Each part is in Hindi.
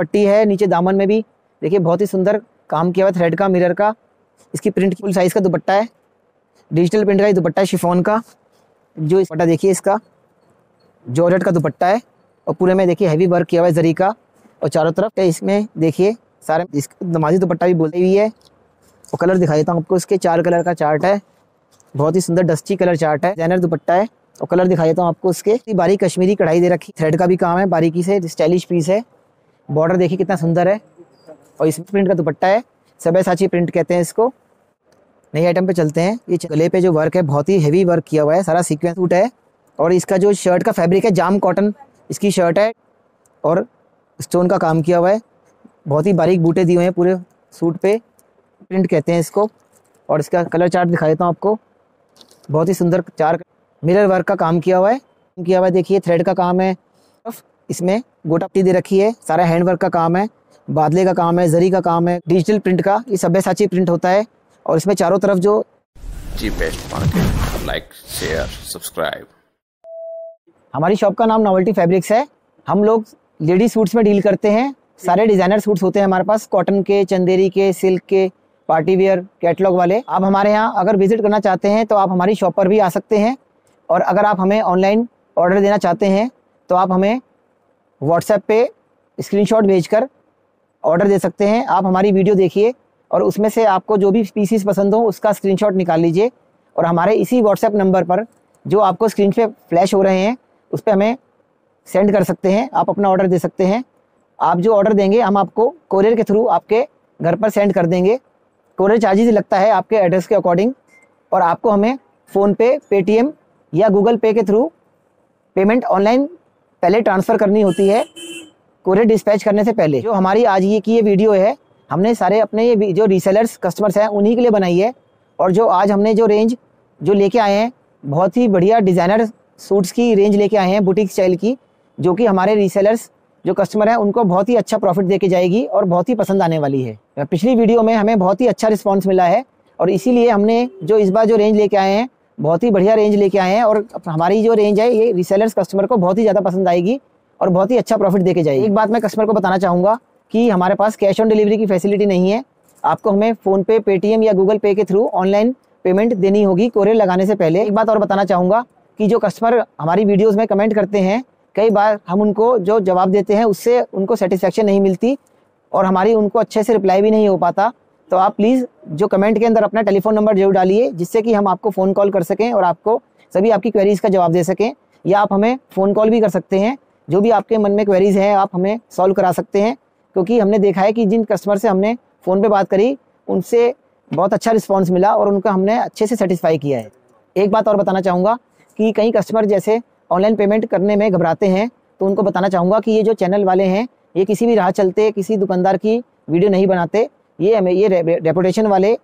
पट्टी है नीचे दामन में भी। देखिए, बहुत ही सुंदर काम किया हुआ थ्रेड का मिरर का। इसकी प्रिंट फुल साइज़ का दुपट्टा है। डिजिटल प्रिंट का दुपट्टा है शिफोन का। जो इस दुपट्टा, देखिए इसका। जॉर्जेट का दुपट्टा है। और पूरे में, देखिए हैवी वर्क किया हुआ है जरी का। और चारों तरफ़ इसमें, देखिए, सारे नमाजी दुपट्टा भी बोली हुई है। और कलर दिखा देता हूँ आपको, इसके चार कलर का चार्ट है। बहुत ही सुंदर डस्टी कलर चार्ट है जैनर दुपट्टा है। और कलर दिखा देता हूँ आपको उसके। बारीक कश्मीरी कढ़ाई दे रखी थ्रेड का भी काम है, बारीकी से, स्टाइलिश पीस है। बॉर्डर देखिए कितना सुंदर है। और इस प्रिंट का दुपट्टा है। सबे साची प्रिंट कहते हैं इसको। नई आइटम पे चलते हैं। ये गले पे जो वर्क है, बहुत ही हैवी वर्क किया हुआ है। सारा सीक्वेंस सूट है। और इसका जो शर्ट का फैब्रिक है, जाम कॉटन इसकी शर्ट है। और स्टोन का काम किया हुआ है। बहुत ही बारीक बूटे दिए हुए हैं पूरे सूट पे। प्रिंट कहते हैं इसको। और इसका कलर चार्ट दिखा देता हूँ आपको। बहुत ही सुंदर चार मिरर वर्क का काम किया हुआ है। किया हुआ है, देखिए थ्रेड का काम है। इसमें गोटा पट्टी दे रखी है सारा हैंड वर्क का काम है बादले का काम है जरी का काम है डिजिटल प्रिंट का ये सभ्य साची प्रिंट होता है और इसमें चारों तरफ़ जो जी best market like share subscribe हमारी शॉप का नाम नॉवल्टी फैब्रिक्स है। हम लोग लेडीज़ सूट्स में डील करते हैं। सारे डिज़ाइनर सूट्स होते हैं हमारे पास कॉटन के चंदेरी के सिल्क के पार्टी वेयर कैटलॉग वाले। आप हमारे यहाँ अगर विज़िट करना चाहते हैं तो आप हमारी शॉप पर भी आ सकते हैं। और अगर आप हमें ऑनलाइन ऑर्डर देना चाहते हैं तो आप हमें व्हाट्सएप पे स्क्रीनशॉट भेजकर ऑर्डर दे सकते हैं। आप हमारी वीडियो देखिए और उसमें से आपको जो भी पीसीस पसंद हो, उसका स्क्रीनशॉट निकाल लीजिए। और हमारे इसी व्हाट्सएप नंबर पर जो आपको स्क्रीन पे फ्लैश हो रहे हैं, उस पर हमें सेंड कर सकते हैं। आप अपना ऑर्डर दे सकते हैं। आप जो ऑर्डर देंगे, हम आपको कोरियर के थ्रू आपके घर पर सेंड कर देंगे। कोरियर चार्जेज लगता है आपके एड्रेस के अकॉर्डिंग और आपको हमें फ़ोनपे पेटीएम या गूगल पे के थ्रू पेमेंट ऑनलाइन पहले ट्रांसफ़र करनी होती है कोरियर डिस्पैच करने से पहले। जो हमारी आज ये की ये वीडियो है, हमने सारे अपने ये जो रीसेलर्स कस्टमर्स हैं, उन्हीं के लिए बनाई है। और जो आज हमने जो रेंज जो लेके आए हैं, बहुत ही बढ़िया डिज़ाइनर सूट्स की रेंज लेके आए हैं बुटीक स्टाइल की, जो कि हमारे रीसेलर्स जो कस्टमर हैं, उनको बहुत ही अच्छा प्रॉफिट दे के जाएगी और बहुत ही पसंद आने वाली है। पिछली वीडियो में हमें बहुत ही अच्छा रिस्पॉन्स मिला है और इसीलिए हमने जो इस बार जो रेंज लेके आए हैं बहुत ही बढ़िया रेंज लेके आए हैं और हमारी जो रेंज है, ये रीसेलर्स कस्टमर को बहुत ही ज़्यादा पसंद आएगी और बहुत ही अच्छा प्रॉफिट दे के जाएगी। एक बात मैं कस्टमर को बताना चाहूँगा कि हमारे पास कैश ऑन डिलीवरी की फैसिलिटी नहीं है। आपको हमें फ़ोनपे पेटीएम या गूगल पे के थ्रू ऑनलाइन पेमेंट देनी होगी कोरियर लगाने से पहले। एक बात और बताना चाहूँगा कि जो कस्टमर हमारी वीडियोज़ में कमेंट करते हैं, कई बार हम उनको जो जवाब देते हैं, उससे उनको सेटिस्फेक्शन नहीं मिलती और हमारी उनको अच्छे से रिप्लाई भी नहीं हो पाता। तो आप प्लीज़ जो कमेंट के अंदर अपना टेलीफोन नंबर ज़रूर डालिए, जिससे कि हम आपको फ़ोन कॉल कर सकें और आपको सभी आपकी क्वेरीज़ का जवाब दे सकें। या आप हमें फ़ोन कॉल भी कर सकते हैं, जो भी आपके मन में क्वेरीज़ हैं, आप हमें सॉल्व करा सकते हैं। क्योंकि हमने देखा है कि जिन कस्टमर से हमने फ़ोन पे बात करी, उनसे बहुत अच्छा रिस्पांस मिला और उनका हमने अच्छे से सेटिस्फाई किया है। एक बात और बताना चाहूँगा कि कई कस्टमर जैसे ऑनलाइन पेमेंट करने में घबराते हैं तो उनको बताना चाहूँगा कि ये जो चैनल वाले हैं, ये किसी भी राह चलते, किसी दुकानदार की वीडियो नहीं बनाते। ये हमें, ये रेपुटेशन वाले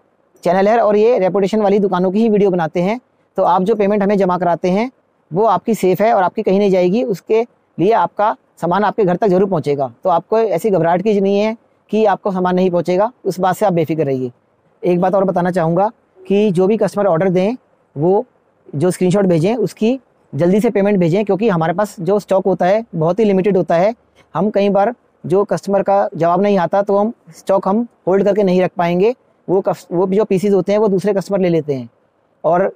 चैनल है और ये रेपुटेशन वाली दुकानों की ही वीडियो बनाते हैं। तो आप जो पेमेंट हमें जमा कराते हैं, वो आपकी सेफ़ है और आपकी कहीं नहीं जाएगी। उसके लिए आपका सामान आपके घर तक ज़रूर पहुँचेगा। तो आपको ऐसी घबराहट की नहीं है कि आपको सामान नहीं पहुँचेगा। उस बात से आप बेफिक्र रहिए। एक बात और बताना चाहूँगा कि जो भी कस्टमर ऑर्डर दें, वो जो स्क्रीनशॉट भेजें, उसकी जल्दी से पेमेंट भेजें, क्योंकि हमारे पास जो स्टॉक होता है, बहुत ही लिमिटेड होता है। हम कई बार जो कस्टमर का जवाब नहीं आता तो हम स्टॉक हम होल्ड करके नहीं रख पाएँगे। वो वो जो पीसीज होते हैं, वो दूसरे कस्टमर ले लेते हैं। और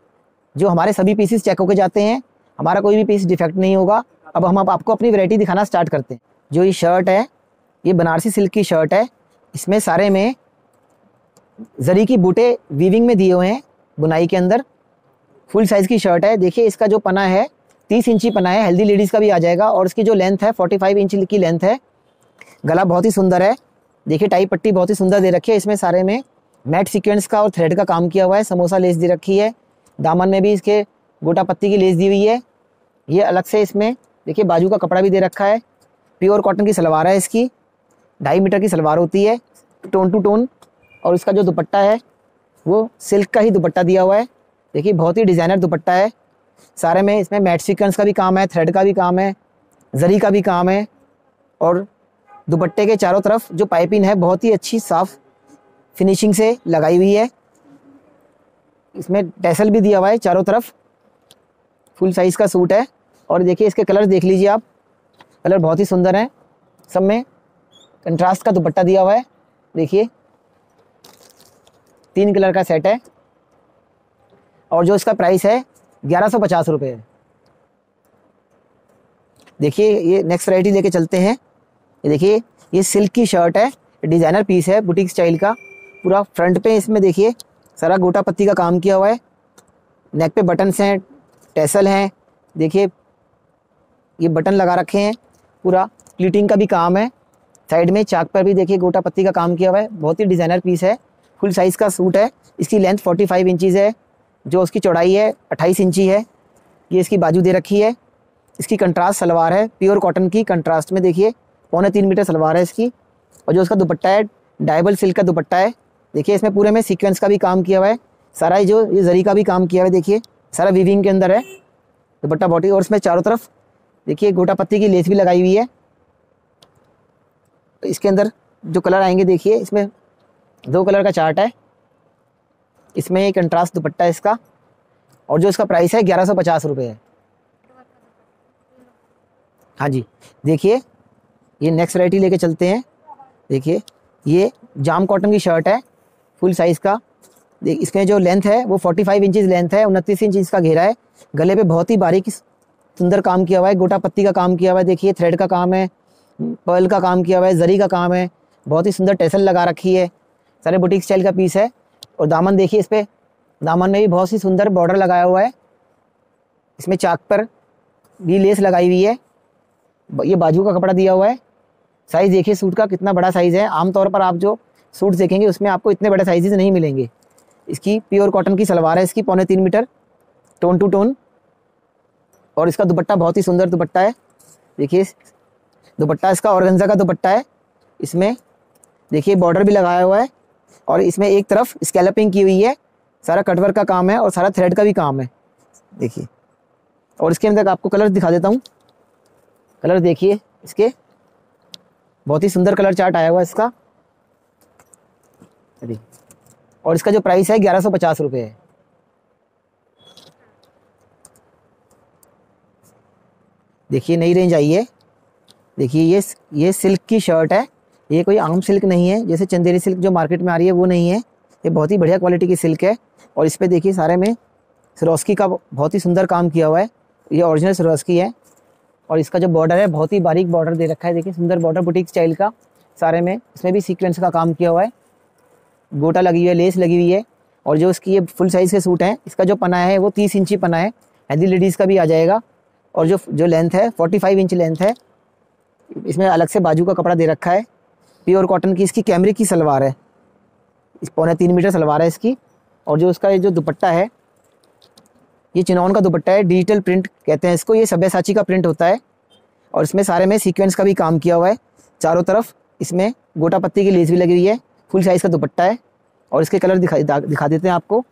जो हमारे सभी पीसीज चेक होकर जाते हैं, हमारा कोई भी पीस डिफेक्ट नहीं होगा। अब हम आप आपको अपनी वैरायटी दिखाना स्टार्ट करते हैं। जो ये शर्ट है, ये बनारसी सिल्क की शर्ट है, इसमें सारे में जरी की बूटे वीविंग में दिए हुए हैं, बुनाई के अंदर। फुल साइज़ की शर्ट है। देखिए, इसका जो पना है, तीस इंची पना है। हेल्दी लेडीज़ का भी आ जाएगा। और इसकी जो लेंथ है फोर्टी फाइव इंच की लेंथ है। गला बहुत ही सुंदर है। देखिए, टाई पट्टी बहुत ही सुंदर दे रखी है इसमें सारे में। मैट सीक्वेंस का और थ्रेड का काम किया हुआ है। समोसा लेस दे रखी है। दामन में भी इसके गोटा पत्ती की लेस दी हुई है। ये अलग से इसमें, देखिए, बाजू का कपड़ा भी दे रखा है। प्योर कॉटन की सलवार है इसकी। ढाई मीटर की सलवार होती है, टोन टू टोन। और इसका जो दुपट्टा है, वो सिल्क का ही दुपट्टा दिया हुआ है। देखिए, बहुत ही डिज़ाइनर दुपट्टा है। सारे में इसमें मैट सीक्वेंस का भी काम है थ्रेड का भी काम है, जरी का भी काम है। और दुपट्टे के चारों तरफ़ जो पाइपिंग है, बहुत ही अच्छी साफ़ फिनिशिंग से लगाई हुई है। इसमें टैसल भी दिया हुआ है चारों तरफ़। फुल साइज़ का सूट है। और देखिए, इसके कलर देख लीजिए आप। कलर बहुत ही सुंदर हैं। सब में कंट्रास्ट का दुपट्टा दिया हुआ है। देखिए, तीन कलर का सेट है। और जो इसका प्राइस है, ग्यारह सौ पचास रुपये। देखिए, ये नेक्स्ट वैरायटी लेके चलते हैं। ये देखिए, ये सिल्क की शर्ट है डिज़ाइनर पीस है बुटीक स्टाइल का। पूरा फ्रंट पे इसमें देखिए, सारा गोटा पत्ती का काम किया हुआ है। नेक पे बटन्स हैं टेसल हैं, देखिए, ये बटन लगा रखे हैं। पूरा प्लीटिंग का भी काम है। साइड में चाक पर भी देखिए गोटा पत्ती का काम किया हुआ है। बहुत ही डिज़ाइनर पीस है। फुल साइज़ का सूट है। इसकी लेंथ 45 फाइव इंचज़ है। जो उसकी चौड़ाई है 28 इंची है। ये इसकी बाजू दे रखी है। इसकी कंट्रास्ट सलवार है। प्योर कॉटन की कंट्रास्ट में देखिए पौने तीन मीटर सलवार है इसकी। और जो उसका दुपट्टा है, डायबल सिल्क का दुपट्टा है, देखिए इसमें पूरे में सीक्वेंस का भी काम किया हुआ है, सारा ही जो, ये जरी का भी काम किया हुआ है, देखिए, सारा वीविंग के अंदर है, दुपट्टा बॉटी और इसमें चारों तरफ़, देखिए, गोटा पत्ती की लेस भी लगाई हुई है। तो इसके अंदर जो कलर आएँगे, देखिए, इसमें दो कलर का चार्ट है। इसमें एक कंट्रास्ट दुपट्टा है इसका, और जो इसका प्राइस है, ग्यारह सौ पचास रुपये है। हाँ जी, देखिए ये नेक्स्ट वैरायटी लेके चलते हैं। देखिए, ये जाम कॉटन की शर्ट है फुल साइज़ का। इसमें जो लेंथ है, वो 45 फाइव इंचज़ लेंथ है, उनतीस इंच इसका घेरा है। गले पे बहुत ही बारीक, सुंदर काम किया हुआ है गोटा पत्ती का काम किया हुआ है। देखिए थ्रेड का काम है पर्ल का काम किया हुआ है जरी का काम है। बहुत ही सुंदर टेसल लगा रखी है। सारे बुटीक स्टाइल का पीस है। और दामन देखिए इस पर दामन में भी बहुत सी सुंदर बॉर्डर लगाया हुआ है। इसमें चाक पर भी लेस लगाई हुई है। ये बाजू का कपड़ा दिया हुआ है। साइज़ देखिए सूट का कितना बड़ा साइज़ है। आमतौर पर आप जो सूट देखेंगे, उसमें आपको इतने बड़े साइजेज नहीं मिलेंगे। इसकी प्योर कॉटन की सलवार है, इसकी पौने तीन मीटर टोन टू टोन और इसका दुपट्टा बहुत ही सुंदर दुपट्टा है। देखिए, दुपट्टा इसका ऑर्गेंजा का दुपट्टा है। इसमें देखिए बॉर्डर भी लगाया हुआ है, और इसमें एक तरफ़ स्कैलपिंग की हुई है। सारा कटवर्क का काम है, और सारा थ्रेड का भी काम है। देखिए, और इसके अंदर आपको कलर दिखा देता हूँ। कलर देखिए, इसके बहुत ही सुंदर कलर चार्ट आया हुआ है इसका। और इसका जो प्राइस है ग्यारह सौ पचास रुपये है देखिए, नई रेंज आई है। देखिए, ये ये सिल्क की शर्ट है। ये कोई आम सिल्क नहीं है, जैसे चंदेरी सिल्क जो मार्केट में आ रही है, वो नहीं है। ये बहुत ही बढ़िया क्वालिटी की सिल्क है। और इस पर देखिए, सारे में सरोस्की का बहुत ही सुंदर काम किया हुआ है। ये ओरिजिनल सरोस्की है। और इसका जो बॉर्डर है, बहुत ही बारीक बॉर्डर दे रखा है। देखिए, सुंदर बॉर्डर बुटीक स्टाइल का सारे में। इसमें भी सीक्वेंस का काम किया हुआ है। गोटा लगी हुई है लेस लगी हुई है। और जो इसकी ये फुल साइज़ के सूट हैं, इसका जो पना है, वो तीस इंची पना है। हेल्दी लेडीज़ का भी आ जाएगा। और जो जो लेंथ है फोर्टी फाइव इंच लेंथ है। इसमें अलग से बाजू का कपड़ा दे रखा है। प्योर कॉटन की इसकी कैमरे की सलवार है। इस पौने तीन मीटर सलवार है इसकी। और जो उसका ये जो दुपट्टा है ये चिनौन का दुपट्टा है डिजिटल प्रिंट कहते हैं इसको। ये सभ्यसाची का प्रिंट होता है और इसमें सारे में सीक्वेंस का भी काम किया हुआ है। चारों तरफ़ इसमें गोटा पत्ती की लेस भी लगी हुई है। फुल साइज़ का दुपट्टा है और इसके कलर दिखा दिखा देते हैं आपको।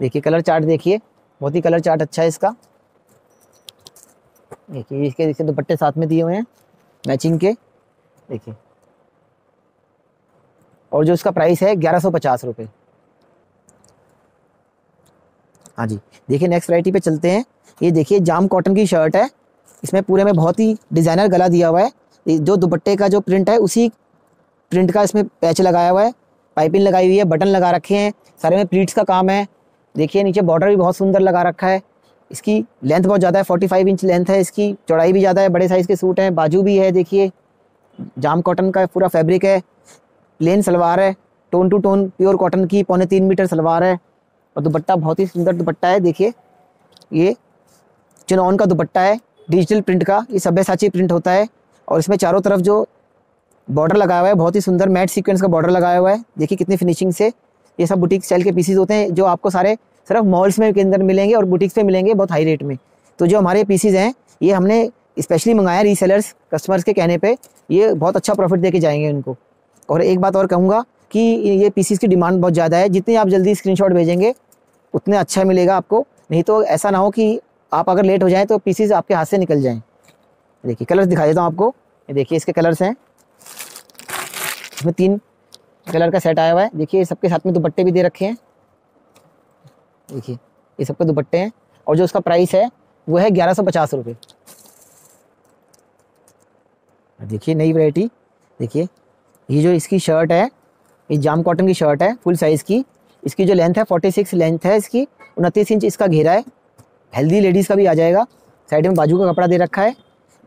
देखिए कलर चार्ट देखिए। बहुत ही कलर चार्ट अच्छा है इसका। देखिए इसके इसके दुपट्टे साथ में दिए हुए हैं मैचिंग के। देखिए। और जो इसका प्राइस है, ग्यारह सौ पचास रुपये हाँ जी। देखिए नेक्स्ट वैरायटी पे चलते हैं। ये देखिए, जाम कॉटन की शर्ट है। इसमें पूरे में बहुत ही डिज़ाइनर गला दिया हुआ है। जो दुपट्टे का जो प्रिंट है, उसी प्रिंट का इसमें पैच लगाया हुआ है। पाइपिंग लगाई हुई है बटन लगा रखे हैं। सारे में प्लीट्स का काम है। देखिए, नीचे बॉर्डर भी बहुत सुंदर लगा रखा है। इसकी लेंथ बहुत ज़्यादा है फोर्टी फाइव इंच लेंथ है। इसकी चौड़ाई भी ज़्यादा है, बड़े साइज़ के सूट हैं। बाजू भी है, देखिए। जाम कॉटन का पूरा फैब्रिक है। प्लेन सलवार है। Tone to tone pure cotton की, पौने तीन मीटर सलवार है। और दुपट्टा बहुत ही सुंदर दुपट्टा है, देखिए। ये चिनौन का दुपट्टा है डिजिटल प्रिंट का, ये सभ्य सभ्यसाची प्रिंट होता है। और इसमें चारों तरफ़ जो बॉर्डर लगाया हुआ है, बहुत ही सुंदर मैट सीक्वेंस का बॉर्डर लगाया हुआ है। देखिए कितनी फिनिशिंग से ये सब बुटीक स्टाइल के पीसीज होते हैं, जो आपको सारे सिर्फ़ मॉल्स में के अंदर मिलेंगे और बुटीक्स पे मिलेंगे बहुत हाई रेट में। तो जो हमारे पीसीज हैं, ये हमने स्पेशली मंगाया रीसेलर्स कस्टमर्स के कहने पे, ये बहुत अच्छा प्रॉफिट दे के जाएँगे उनको और एक बात और कहूँगा कि ये पीसीज की डिमांड बहुत ज़्यादा है। जितनी आप जल्दी स्क्रीनशॉट भेजेंगे, उतने अच्छा मिलेगा आपको। नहीं तो ऐसा ना हो कि आप अगर लेट हो जाए तो पीसीस आपके हाथ से निकल जाएँ। देखिए कलर्स दिखा देता हूँ आपको। देखिए, इसके कलर्स हैं। इसमें तीन कलर का सेट आया हुआ है। देखिए, सबके साथ में दुपट्टे भी दे रखे हैं। देखिए, ये सबके दुपट्टे हैं। और जो उसका प्राइस है, वो है ग्यारह सौ पचास रुपये देखिए, नई वैरायटी देखिए, ये जो इसकी शर्ट है ये जाम कॉटन की शर्ट है फुल साइज़ की। इसकी जो लेंथ है फोर्टी सिक्स लेंथ है इसकी। उनतीस इंच इसका घेरा है। हेल्दी लेडीज़ का भी आ जाएगा। साइड में बाजू का कपड़ा दे रखा है।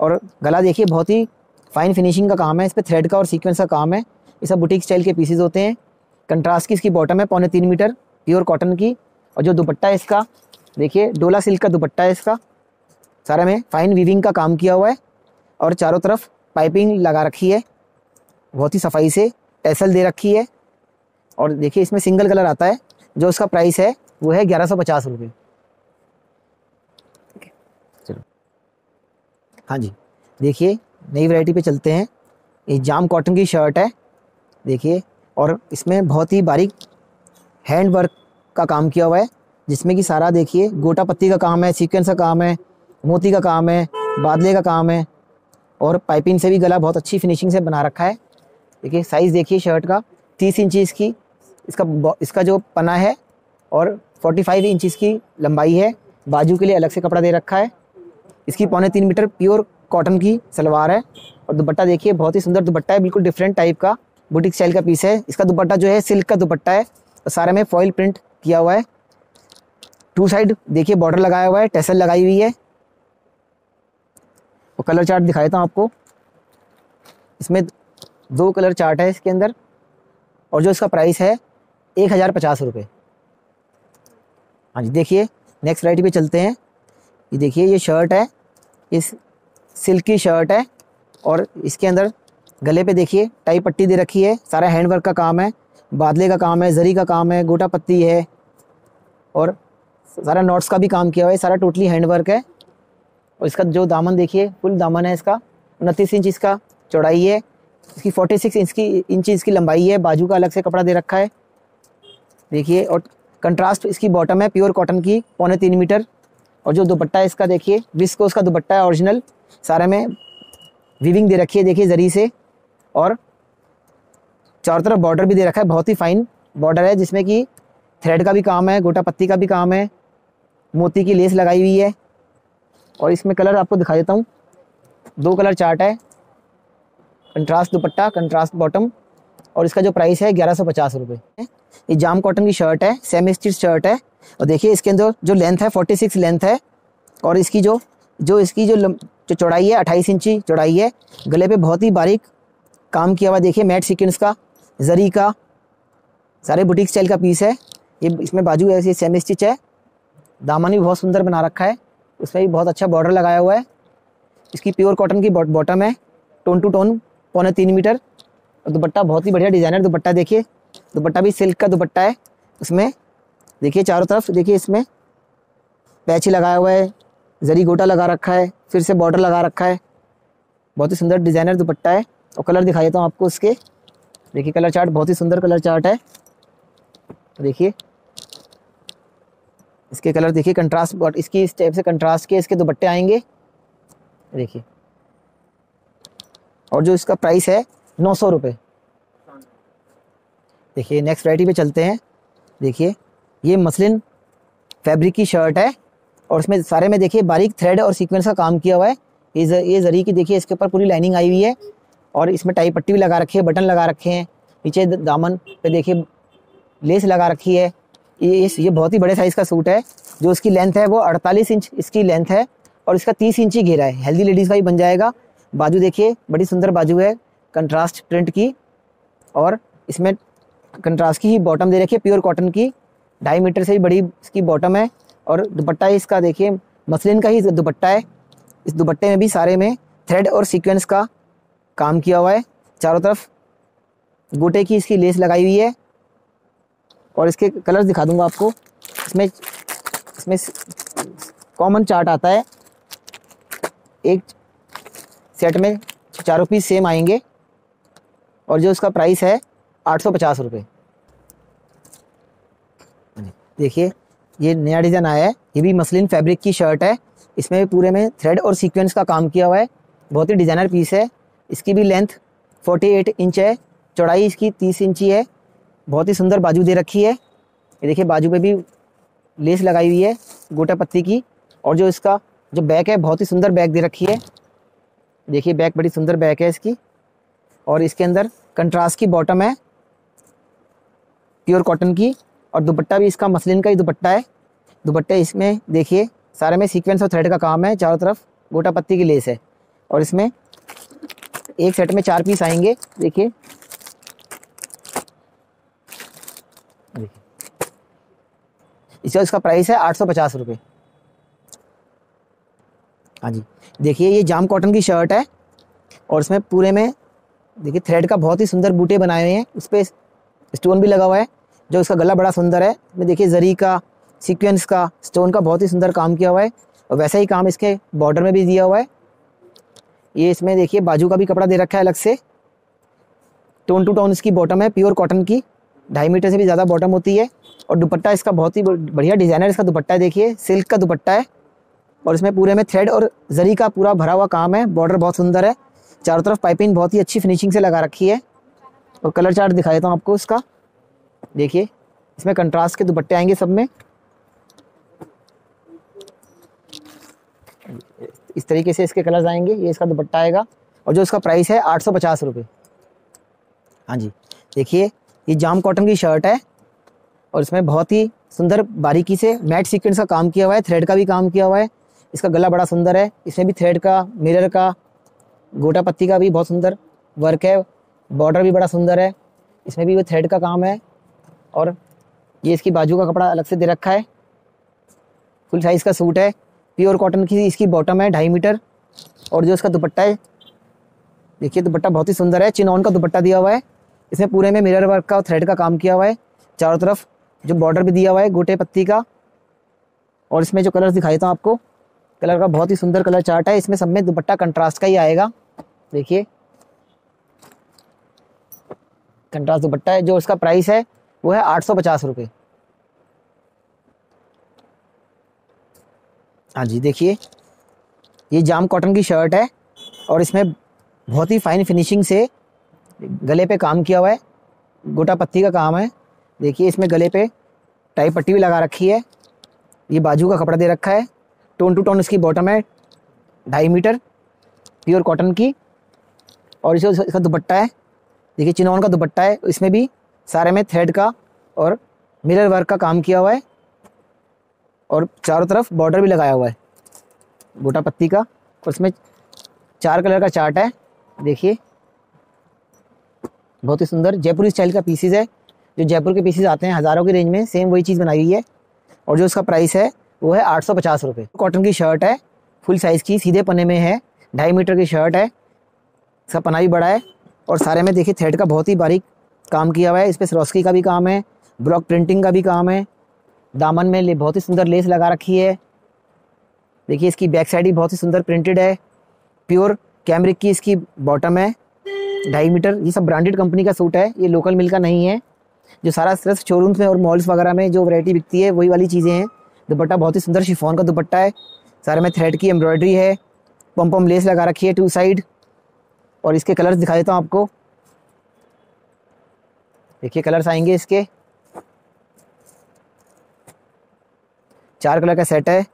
और गला देखिए, बहुत ही फाइन फिनिशिंग का काम है। इस पर थ्रेड का और सीक्वेंस का काम है। ये सब बुटीक स्टाइल के पीसेज होते हैं। कंट्रास्ट की इसकी बॉटम है, पौने तीन मीटर। प्योर कॉटन की। और जो दुपट्टा है इसका, देखिए, डोला सिल्क का दुपट्टा है इसका। सारा में फाइन वीविंग का काम किया हुआ है। और चारों तरफ़ पाइपिंग लगा रखी है। बहुत ही सफ़ाई से। टेसल दे रखी है। और देखिए, इसमें सिंगल कलर आता है। जो उसका प्राइस है, वो है ग्यारह सौ पचास रुपये चलो। हाँ जी। देखिए, नई वैरायटी पे चलते हैं। ये जाम कॉटन की शर्ट है। देखिए, और इसमें बहुत ही बारीक हैंड वर्क का काम किया हुआ है, जिसमें कि सारा देखिए गोटा पत्ती का काम है सीक्वेंस का काम है, मोती का काम है, बादले का काम है, और पाइपिंग से भी गला बहुत अच्छी फिनिशिंग से बना रखा है। देखिए साइज़ देखिए शर्ट का, तीस इंची इसकी इसका इसका जो पना है और 45 इंच इसकी लंबाई है, बाजू के लिए अलग से कपड़ा दे रखा है। इसकी पौने तीन मीटर प्योर कॉटन की सलवार है और दुपट्टा देखिए, बहुत ही सुंदर दुपट्टा है, बिल्कुल डिफरेंट टाइप का बुटीक स्टाइल का पीस है। इसका दुपट्टा जो है सिल्क का दुपट्टा है और सारे में फॉइल प्रिंट किया हुआ है। टू साइड देखिए बॉर्डर लगाया हुआ है टेसल लगाई हुई है। और कलर चार्ट दिखाता हूँ आपको। इसमें दो कलर चार्ट है इसके अंदर, और जो इसका प्राइस है, एक हज़ार पचास रुपये हाँ जी, देखिए नेक्स्ट राइट पे चलते हैं। ये देखिए, ये शर्ट है, इस सिल्की शर्ट है, और इसके अंदर गले पे देखिए, टाई पट्टी दे रखी है, सारा हैंडवर्क का काम है, बादले का काम है, जरी का काम है, गोटा पत्ती है, और सारा नॉट्स का भी काम किया हुआ है, सारा टोटली हैंडवर्क है। और इसका जो दामन देखिए फुल दामन है इसका, उनतीस इंच इसका, चौड़ाई है इसकी फोर्टी सिक्स इंच की, इंच इसकी लंबाई है, बाजू का अलग से कपड़ा दे रखा है। देखिए, और कंट्रास्ट इसकी बॉटम है प्योर कॉटन की, पौने तीन मीटर। और जो दुपट्टा है इसका, देखिए विस्को उसका दुपट्टा है ओरिजिनल सारे में विविंग दे रखी है, देखिए, जरी से। और चारों तरफ़ बॉर्डर भी दे रखा है, बहुत ही फाइन बॉर्डर है, जिसमें कि थ्रेड का भी काम है गोटा पत्ती का भी काम है, मोती की लेस लगाई हुई है। और इसमें कलर आपको दिखा देता हूँ। दो कलर चार्ट है। कंट्रास्ट दुपट्टा कंट्रास्ट बॉटम और इसका जो प्राइस है ग्यारह सौ पचास रुपये ये जाम कॉटन की शर्ट है सेमी स्टिच शर्ट है, और देखिए इसके अंदर जो लेंथ है फोर्टी सिक्स लेंथ है, और इसकी जो जो इसकी जो जो चौड़ाई है, अट्ठाईस इंची चौड़ाई है, गले पे बहुत ही बारीक काम किया हुआ देखिए मैट सिक्वेंस का जरी का, सारे बुटीक स्टाइल का पीस है। ये इसमें बाजू ऐसी सेमी स्टिच है, दामन भी बहुत सुंदर बना रखा है, उसमें भी बहुत अच्छा बॉर्डर लगाया हुआ है। इसकी प्योर कॉटन की बॉटम है टोन टू टोन पौने तीन मीटर। और दुपट्टा बहुत ही बढ़िया डिज़ाइनर दुपट्टा देखिए। दुपट्टा भी सिल्क का दुपट्टा है। उसमें देखिए चारों तरफ़, देखिए इसमें पैची लगाया हुआ है, जरी गोटा लगा रखा है, फिर से बॉर्डर लगा रखा है। बहुत ही सुंदर डिज़ाइनर दुपट्टा है। और कलर दिखा देता हूँ आपको इसके। देखिए कलर चार्ट बहुत ही सुंदर कलर चार्ट है। देखिए। इसके कलर देखिए कंट्रास्ट इसकी इस टाइप से कंट्रास्ट के इसके दुपट्टे आएँगे। देखिए। और जो इसका प्राइस है, नौ सौ रुपये देखिए नेक्स्ट वराइटी पे चलते हैं। देखिए, ये मसलिन फैब्रिक की शर्ट है और इसमें सारे में देखिए, बारीक थ्रेड और सीक्वेंस का काम किया हुआ है। ये ये जरी की देखिए, इसके ऊपर पूरी लाइनिंग आई हुई है और इसमें टाई पट्टी भी लगा रखी है, बटन लगा रखे हैं। नीचे दामन पे देखिए लेस लगा रखी है। ये ये बहुत ही बड़े साइज़ का सूट है। जो इसकी लेंथ है वो अड़तालीस इंच इसकी लेंथ है और इसका तीस इंच ही घेरा है। हेल्दी लेडीज़ का ही बन जाएगा। बाजू देखिए, बड़ी सुंदर बाजू है कंट्रास्ट प्रिंट की, और इसमें कंट्रास्ट की ही बॉटम दे रखी है प्योर कॉटन की, ढाई मीटर से भी बड़ी इसकी बॉटम है, और दुपट्टा इसका देखिए, मसलिन का ही दुपट्टा है, इस दुपट्टे में भी सारे में थ्रेड और सीक्वेंस का काम किया हुआ है, चारों तरफ़ गोटे की इसकी लेस लगाई हुई है, और इसके कलर्स दिखा दूँगा आपको, इसमें इसमें कॉमन चार्ट आता है, एक सेट में चारों पीस सेम आएँगे। और जो उसका प्राइस है, आठ सौ पचास रुपये देखिए, ये नया डिज़ाइन आया है। ये भी मसलिन फैब्रिक की शर्ट है। इसमें भी पूरे में थ्रेड और सीक्वेंस का काम किया हुआ है। बहुत ही डिज़ाइनर पीस है। इसकी भी लेंथ 48 इंच है। चौड़ाई इसकी 30 इंची है बहुत ही सुंदर बाजू दे रखी है। ये देखिए, बाजू पे भी लेस लगाई हुई है गोटा पत्ती की। और जो इसका जो बैक है, बहुत ही सुंदर बैक दे रखी है। देखिए बैक बड़ी सुंदर बैक है इसकी। और इसके अंदर कंट्रास्ट की बॉटम है, प्योर कॉटन की। और दुपट्टा भी इसका मसलिन का ही दुपट्टा है। दुपट्टे इसमें देखिए, सारे में सीक्वेंस और थ्रेड का काम है, चारों तरफ़ गोटा पत्ती की लेस है। और इसमें एक सेट में चार पीस आएँगे, देखिए। इसका इसका प्राइस है आठ सौ पचास रुपये हाँ जी। देखिए, ये जाम कॉटन की शर्ट है और इसमें पूरे में, देखिए थ्रेड का बहुत ही सुंदर बूटे बनाए हुए हैं। उस पर स्टोन भी लगा हुआ है, जो इसका गला बड़ा सुंदर है। इसमें देखिए, जरी का सीक्वेंस का स्टोन का बहुत ही सुंदर काम किया हुआ है और वैसा ही काम इसके बॉर्डर में भी दिया हुआ है। ये इसमें देखिए, बाजू का भी कपड़ा दे रखा है अलग से। टोन टू टोन इसकी बॉटम है प्योर कॉटन की। ढाई मीटर से भी ज़्यादा बॉटम होती है और दुपट्टा इसका बहुत ही बढ़िया डिज़ाइनर इसका दुपट्टा है, देखिए सिल्क का दुपट्टा है। और इसमें पूरे में थ्रेड और जरी का पूरा भरा हुआ काम है। बॉर्डर बहुत सुंदर है। चारों तरफ़ पाइपिंग बहुत ही अच्छी फिनिशिंग से लगा रखी है। और कलर चार्ट दिखा देता हूँ आपको इसका। देखिए, इसमें कंट्रास्ट के दुपट्टे आएँगे सब में। इस तरीके से इसके कलर्स आएँगे। ये इसका दुपट्टा आएगा। और जो इसका प्राइस है, आठ सौ पचास रुपये हाँ जी। देखिए, ये जाम कॉटन की शर्ट है। और इसमें बहुत ही सुंदर बारीकी से मैट सीक्वेंस का काम किया हुआ है। थ्रेड का भी काम किया हुआ है। इसका गला बड़ा सुंदर है, इसमें भी थ्रेड का मिरर का, गोटा पत्ती का भी बहुत सुंदर वर्क है बॉर्डर भी बड़ा सुंदर है, इसमें भी वो थ्रेड का काम है और ये इसकी बाजू का कपड़ा अलग से दे रखा है। फुल साइज़ का सूट है प्योर कॉटन की इसकी बॉटम है, ढाई मीटर और जो इसका दुपट्टा है, देखिए दुपट्टा बहुत ही सुंदर है चिनौन का दुपट्टा दिया हुआ है, इसमें पूरे में मिरर वर्क का और थ्रेड का काम किया हुआ है, चारों तरफ़ जो बॉर्डर भी दिया हुआ है, गोटे पत्ती का और इसमें जो कलर दिखाई था आपको कलर का बहुत ही सुंदर कलर चार्ट है। इसमें सब में दुपट्टा कंट्रास्ट का ही आएगा। देखिए। कंट्रास्ट दुपट्टा है, जो उसका प्राइस है, वो है आठ सौ पचास रुपये हाँ जी, देखिए। ये जाम कॉटन की शर्ट है और इसमें बहुत ही फाइन फिनिशिंग से गले पे काम किया हुआ है। गोटा पत्ती का काम है। देखिए, इसमें गले पे टाई पट्टी भी लगा रखी है। ये बाजू का कपड़ा दे रखा है। टोन टू टोन इसकी बॉटम है, ढाई मीटर प्योर कॉटन की, और इसे इसका दुपट्टा है। देखिए, चिनौन का दुपट्टा है, इसमें भी सारे में थ्रेड का और मिरर वर्क का काम किया हुआ है, और चारों तरफ़ बॉर्डर भी लगाया हुआ है गोटा पत्ती का, और उसमें चार कलर का चार्ट है। देखिए, बहुत ही सुंदर, जयपुरी स्टाइल का पीसीज है। जो जयपुर के पीसीज आते हैं, हज़ारों की रेंज में सेम वही चीज़ बनाई हुई है, और जो उसका प्राइस है वो है आठ सौ पचास रुपये कॉटन की शर्ट है फुल साइज़ की, सीधे पने में है, ढाई मीटर की शर्ट है, इसका पना भी बड़ा है और सारे में देखिए थ्रेड का बहुत ही बारीक काम किया हुआ है। इस पर सरोस्की का भी काम है ब्लॉक प्रिंटिंग का भी काम है, दामन में बहुत ही सुंदर लेस लगा रखी है। देखिए इसकी बैक साइड भी बहुत ही सुंदर प्रिंटेड है। प्योर कैमरिक की इसकी बॉटम है, ढाई मीटर। ये सब ब्रांडेड कंपनी का सूट है, ये लोकल मिल का नहीं है। जो सारा सिर्फ़ शोरूम्स में और मॉल्स वगैरह में जो वैरायटी बिकती है, वही वाली चीज़ें हैं। दुपट्टा बहुत ही सुंदर शिफॉन का दुपट्टा है। सारे में थ्रेड की एम्ब्रॉयडरी है। पम पम लेस लगा रखी है टू साइड और इसके कलर्स दिखा देता हूँ आपको। देखिए कलर्स आएँगे इसके। चार कलर का सेट है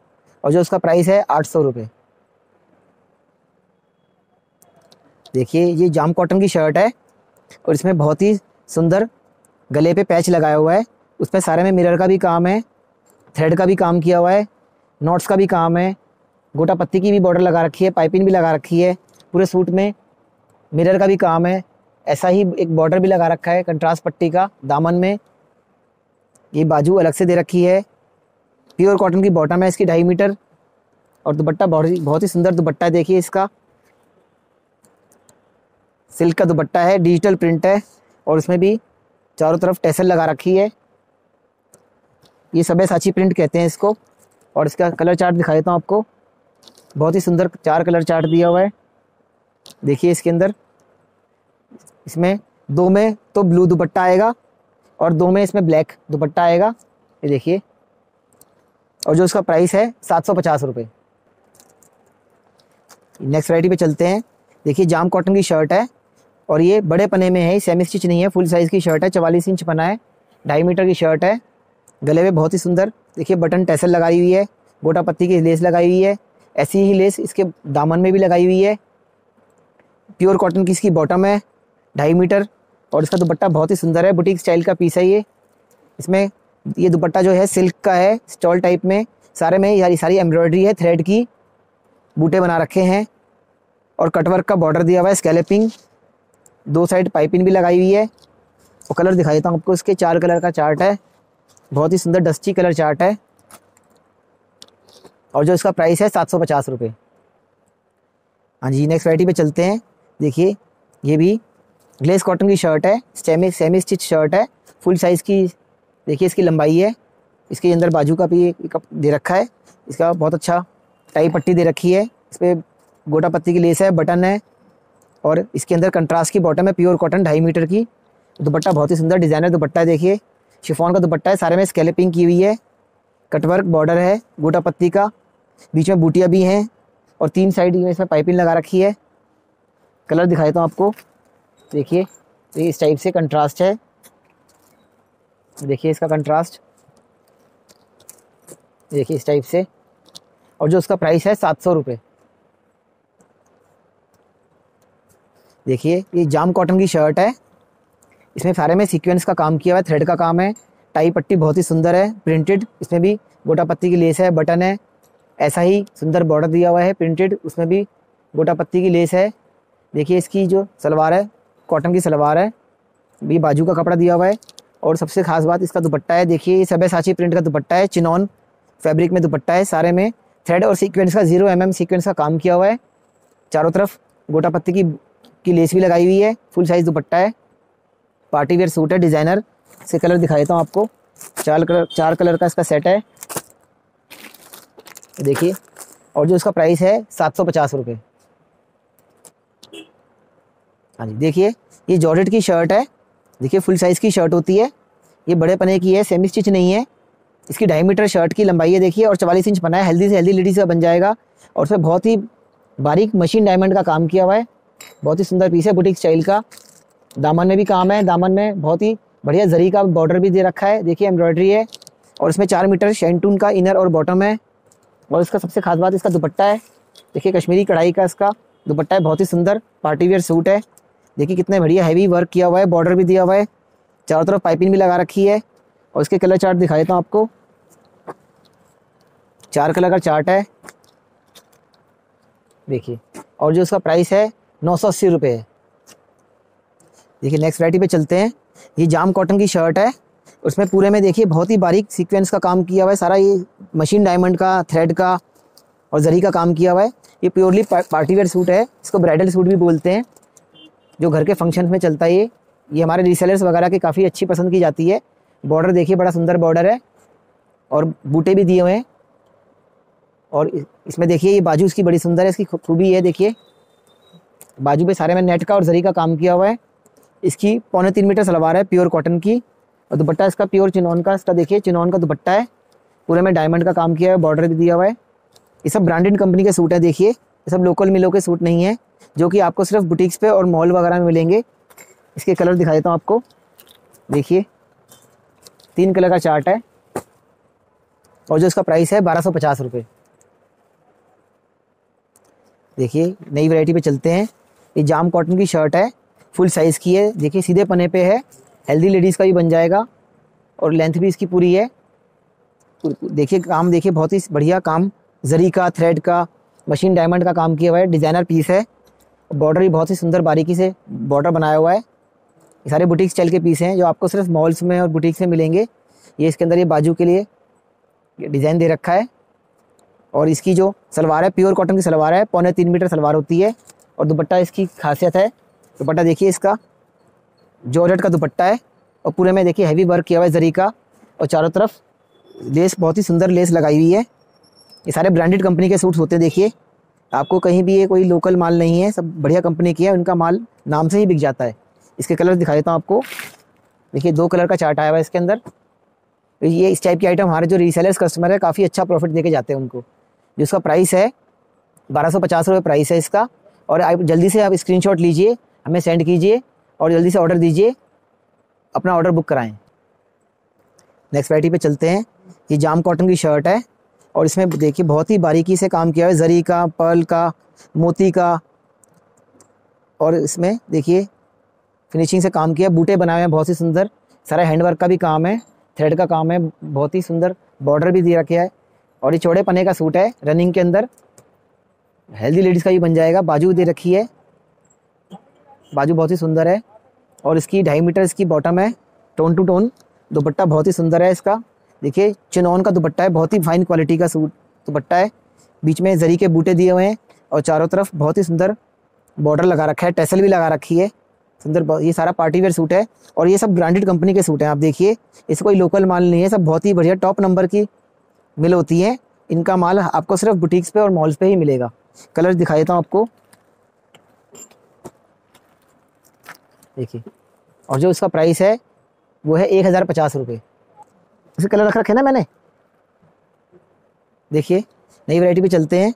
और जो उसका प्राइस है आठ सौ रुपये देखिए ये जाम कॉटन की शर्ट है और इसमें बहुत ही सुंदर गले पे पैच लगाया हुआ है। उस पर सारे में मिरर का भी काम है। थ्रेड का भी काम किया हुआ है, नोट्स का भी काम है, गोटा पत्ती की भी बॉर्डर लगा रखी है, पाइपिंग भी लगा रखी है, पूरे सूट में मिरर का भी काम है, ऐसा ही एक बॉर्डर भी लगा रखा है, कंट्रास्ट पट्टी का, दामन में, ये बाजू अलग से दे रखी है, प्योर कॉटन की बॉटम है इसकी ढाई मीटर, और दुपट्टा बहुत ही बहुत ही सुंदर दुपट्टा देखिए इसका, सिल्क का दुपट्टा है, डिजिटल प्रिंट है, और उसमें भी चारों तरफ़ टेसल लगा रखी है ये सब साची प्रिंट कहते हैं इसको। और इसका कलर चार्ट दिखा देता हूँ आपको। बहुत ही सुंदर चार कलर चार्ट दिया हुआ है। देखिए इसके अंदर। इसमें दो में तो ब्लू दुपट्टा आएगा और दो में इसमें ब्लैक दुपट्टा आएगा। ये देखिए। और जो इसका प्राइस है, सात सौ पचास रुपये नेक्स्ट वराइटी पे चलते हैं। देखिए, जाम कॉटन की शर्ट है। और ये बड़े पने में है सेमी स्टिच नहीं है फुल साइज़ की शर्ट है, चवालीस इंच पना है, ढाई मीटर की शर्ट है। गले में बहुत ही सुंदर, देखिए बटन टैसल लगाई हुई है, गोटा पत्ती की लेस लगाई हुई है, ऐसी ही लेस इसके दामन में भी लगाई हुई है। प्योर कॉटन की इसकी बॉटम है, ढाई मीटर, और इसका दुपट्टा बहुत ही सुंदर है, बुटीक स्टाइल का पीस है ये। इसमें ये दुपट्टा जो है सिल्क का है, स्टॉल टाइप में, सारे में यारी सारी एम्ब्रॉयडरी है थ्रेड की, बूटे बना रखे हैं, और कटवर्क का बॉर्डर दिया हुआ है, स्केलेपिंग, दो साइड पाइपिंग भी लगाई हुई है। और कलर दिखा देता हूँ आपको, इसके चार कलर का चार्ट है। बहुत ही सुंदर डस्टी कलर चार्ट है। और जो इसका प्राइस है, सात सौ पचास रुपये हाँ जी नेक्स्ट वैरायटी पे चलते हैं। देखिए, ये भी ग्लेस कॉटन की शर्ट है सेमी सेमी स्टिच शर्ट है। फुल साइज़ की, देखिए इसकी लंबाई है। इसके अंदर बाजू का भी एक दे रखा है। इसका बहुत अच्छा टाई पट्टी दे रखी है। इस पर गोटा पत्ती की लेस है, बटन है। और इसके अंदर कंट्रास्ट की बॉटम है प्योर कॉटन ढाई मीटर की। दुपट्टा बहुत ही सुंदर डिज़ाइनर दुपट्टा देखिए। शिफॉन का दुपट्टा है, सारे में स्केलेपिंग की हुई है कटवर्क बॉर्डर है, गोटा पत्ती का, बीच में बूटियाँ भी हैं, और तीन साइड में इसमें पाइपिंग लगा रखी है। कलर दिखा देता हूँ आपको। देखिए तो इस टाइप से कंट्रास्ट है। देखिए इसका कंट्रास्ट देखिए इस टाइप से। और जो उसका प्राइस है, सात सौ रुपये देखिए, ये जाम कॉटन की शर्ट है। इसमें सारे में सीक्वेंस का काम किया हुआ है थ्रेड का काम है। टाई पट्टी बहुत ही सुंदर है प्रिंटेड इसमें भी गोटा पत्ती की लेस है, बटन है। ऐसा ही सुंदर बॉर्डर दिया हुआ है प्रिंटेड उसमें भी गोटा पत्ती की लेस है। देखिए इसकी जो सलवार है कॉटन की सलवार है। ये बाजू का कपड़ा दिया हुआ है। और सबसे खास बात, इसका दुपट्टा है। देखिए, ये सब साची प्रिंट का दुपट्टा है चिनॉन फैब्रिक में दुपट्टा है सारे में। थ्रेड और सीक्वेंस का ज़ीरो एम एम सीक्वेंस का काम किया हुआ है। चारों तरफ़ गोटा पत्ती की की लेस भी लगाई हुई है। फुल साइज़ दुपट्टा है। पार्टी वेयर सूट है, डिज़ाइनर। से कलर दिखा देता हूँ आपको। चार कलर चार कलर का इसका सेट है। देखिए। और जो इसका प्राइस है, सात सौ पचास रुपये हाँ जी, देखिए। ये जॉर्जेट की शर्ट है। देखिए फुल साइज़ की शर्ट होती है। ये बड़े पने की है सेमी स्टिच नहीं है। इसकी ढाई मीटर शर्ट की लंबाई है, देखिए। और चवालीस इंच बना है। हेल्दी से हेल्दी लेडीज़ का बन जाएगा। और उसमें बहुत ही बारीक मशीन डायमंड का काम किया हुआ है। बहुत ही सुंदर पीस है बुटीक स्टाइल का। दामन में भी काम है, दामन में बहुत ही बढ़िया जरी का बॉर्डर भी दे रखा है। देखिए एम्ब्रॉयडरी है और इसमें चार मीटर शेंटून का इनर और बॉटम है और इसका सबसे खास बात, इसका दुपट्टा है। देखिए, कश्मीरी कढ़ाई का इसका दुपट्टा है, बहुत ही सुंदर पार्टी वेयर सूट है। देखिए, कितने बढ़िया हैवी वर्क किया हुआ है बॉर्डर भी दिया हुआ है। चारों तरफ़ पाइपिंग भी लगा रखी है और इसके कलर चार्ट दिखा देता हूँ आपको। चार कलर का चार्ट है। देखिए, और जो उसका प्राइस है, नौ सौ अस्सी रुपये है। देखिए नेक्स्ट वराइटी पे चलते हैं। ये जाम कॉटन की शर्ट है। उसमें पूरे में देखिए, बहुत ही बारीक सीक्वेंस का काम किया हुआ है। सारा ये मशीन डायमंड का थ्रेड का और जरी का काम किया हुआ है। ये प्योरली पार्टीवेयर सूट है। इसको ब्राइडल सूट भी बोलते हैं। जो घर के फ़ंक्शन में चलता है ये। ये हमारे रीसेलर्स वगैरह की काफ़ी अच्छी पसंद की जाती है। बॉर्डर देखिए, बड़ा सुंदर बॉर्डर है। और बूटे भी दिए हुए हैं। और इसमें देखिए, ये बाजू इसकी बड़ी सुंदर है। इसकी खूबी है देखिए। बाजू पे सारे में नेट का और जरी का काम किया हुआ है। इसकी पौने तीन मीटर सलवार है प्योर कॉटन की। और दुपट्टा इसका प्योर चिनौन का, इसका देखिए चिनौन का दुपट्टा है। पूरे में डायमंड का काम किया है बॉर्डर भी दिया हुआ है। ये सब ब्रांडेड कंपनी के सूट है, देखिए। ये सब लोकल मिलों के सूट नहीं है, जो कि आपको सिर्फ़ बुटीक्स पे और मॉल वगैरह में मिलेंगे। इसके कलर दिखा देता हूँ आपको। देखिए, तीन कलर का चार्ट है। और जो इसका प्राइस है, बारह सौ पचास रुपये देखिए, नई वैरायटी पे चलते हैं। ये जाम कॉटन की शर्ट है। फुल साइज़ की है। देखिए, सीधे पने पे है। हेल्दी लेडीज़ का भी बन जाएगा और लेंथ भी इसकी पूरी है। देखिए, काम देखिए, बहुत ही बढ़िया काम। जरी का थ्रेड का मशीन डायमंड का काम किया हुआ है। डिज़ाइनर पीस है। बॉर्डर भी बहुत ही सुंदर बारीकी से बॉर्डर बनाया हुआ है। ये सारे बुटीक स्टाइल के पीस हैं, जो आपको सिर्फ़ मॉल्स में और बुटीक में मिलेंगे। ये इसके अंदर ये बाजू के लिए डिज़ाइन दे रखा है। और इसकी जो सलवार है प्योर कॉटन की सलवार है, पौने तीन मीटर सलवार होती है। और दुपट्टा इसकी खासियत है। दुपट्टा देखिए इसका। जॉर्जेट का दुपट्टा है, और पूरे में देखिए हैवी वर्क किया हुआ है जरी का, और चारों तरफ़ लेस बहुत ही सुंदर लेस लगाई हुई है। ये सारे ब्रांडेड कंपनी के सूट्स होते हैं, देखिए। आपको कहीं भी ये कोई लोकल माल नहीं है, सब बढ़िया कंपनी की है, उनका माल नाम से ही बिक जाता है। इसके कलर दिखा देता हूँ आपको। देखिए, दो कलर का चार्ट आया हुआ है इसके अंदर। तो ये इस टाइप की आइटम हमारे जो रीसेलर्स कस्टमर है, काफ़ी अच्छा प्रॉफिट दे के जाते हैं उनको। जिसका प्राइस है, बारह सौ पचास रुपये प्राइस है इसका। और आप जल्दी से आप स्क्रीनशॉट लीजिए हमें सेंड कीजिए और जल्दी से ऑर्डर दीजिए। अपना ऑर्डर बुक कराएँ। नेक्स्ट वैरायटी पे चलते हैं। ये जाम कॉटन की शर्ट है और इसमें देखिए बहुत ही बारीकी से काम किया है। जरी का पर्ल का, मोती का और इसमें देखिए फिनिशिंग से काम किया बूटे बनाए हैं, बहुत ही सुंदर। सारा हैंडवर्क का भी काम है। थ्रेड का काम है। बहुत ही सुंदर बॉर्डर भी दिया रखे है। और ये चौड़े पने का सूट है रनिंग के अंदर। हेल्दी लेडीज़ का भी बन जाएगा। बाजू दे रखी है। बाजू बहुत ही सुंदर है और इसकी ढाई मीटर इसकी बॉटम है टोन टू टोन दुपट्टा बहुत ही सुंदर है इसका। देखिए चिनौन का दुपट्टा है, बहुत ही फाइन क्वालिटी का सूट दुपट्टा है। बीच में जरी के बूटे दिए हुए हैं और चारों तरफ़ बहुत ही सुंदर बॉर्डर लगा रखा है टेसल भी लगा रखी है। सुंदर ये सारा पार्टी वेयर सूट है और ये सब ब्रांडेड कंपनी के सूट हैं, आप देखिए। इसे कोई लोकल माल नहीं है, सब बहुत ही बढ़िया टॉप नंबर की मिल होती है। इनका माल आपको सिर्फ़ बुटीक्स पे और मॉल्स पे ही मिलेगा। कलर दिखा देता हूँ आपको। देखिए। और जो इसका प्राइस है, वो है एक हज़ार पचास रुपये उसे कलर रख रखे ना मैंने? देखिए, नई वैरायटी पे चलते हैं।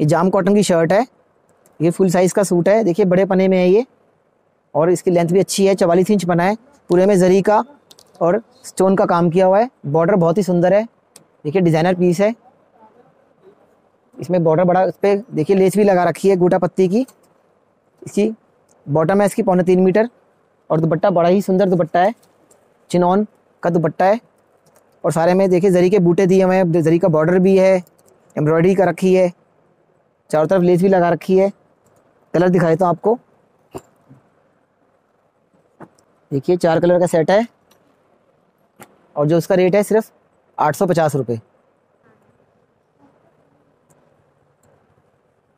ये जाम कॉटन की शर्ट है। ये फुल साइज़ का सूट है। देखिए, बड़े पने में है ये। और इसकी लेंथ भी अच्छी है। चवालीस इंच बना है। पूरे में जरी का और स्टोन का काम किया हुआ है। बॉर्डर बहुत ही सुंदर है। देखिए डिज़ाइनर पीस है। इसमें बॉर्डर बड़ा, इस पर देखिए, लेस भी लगा रखी है गोटा पत्ती की। इसकी बॉटम है इसकी पौने तीन मीटर। और दुपट्टा बड़ा ही सुंदर दुपट्टा है, चिनौन का दुपट्टा है। और सारे में देखिए, जरी के बूटे दिए हुए हैं जरी का बॉर्डर भी है एम्ब्रॉयडरी का रखी है, चारों तरफ़ लेस भी लगा रखी है। कलर दिखा देता हूँ आपको। देखिए, चार कलर का सेट है। और जो उसका रेट है सिर्फ़ आठ सौ पचास रुपये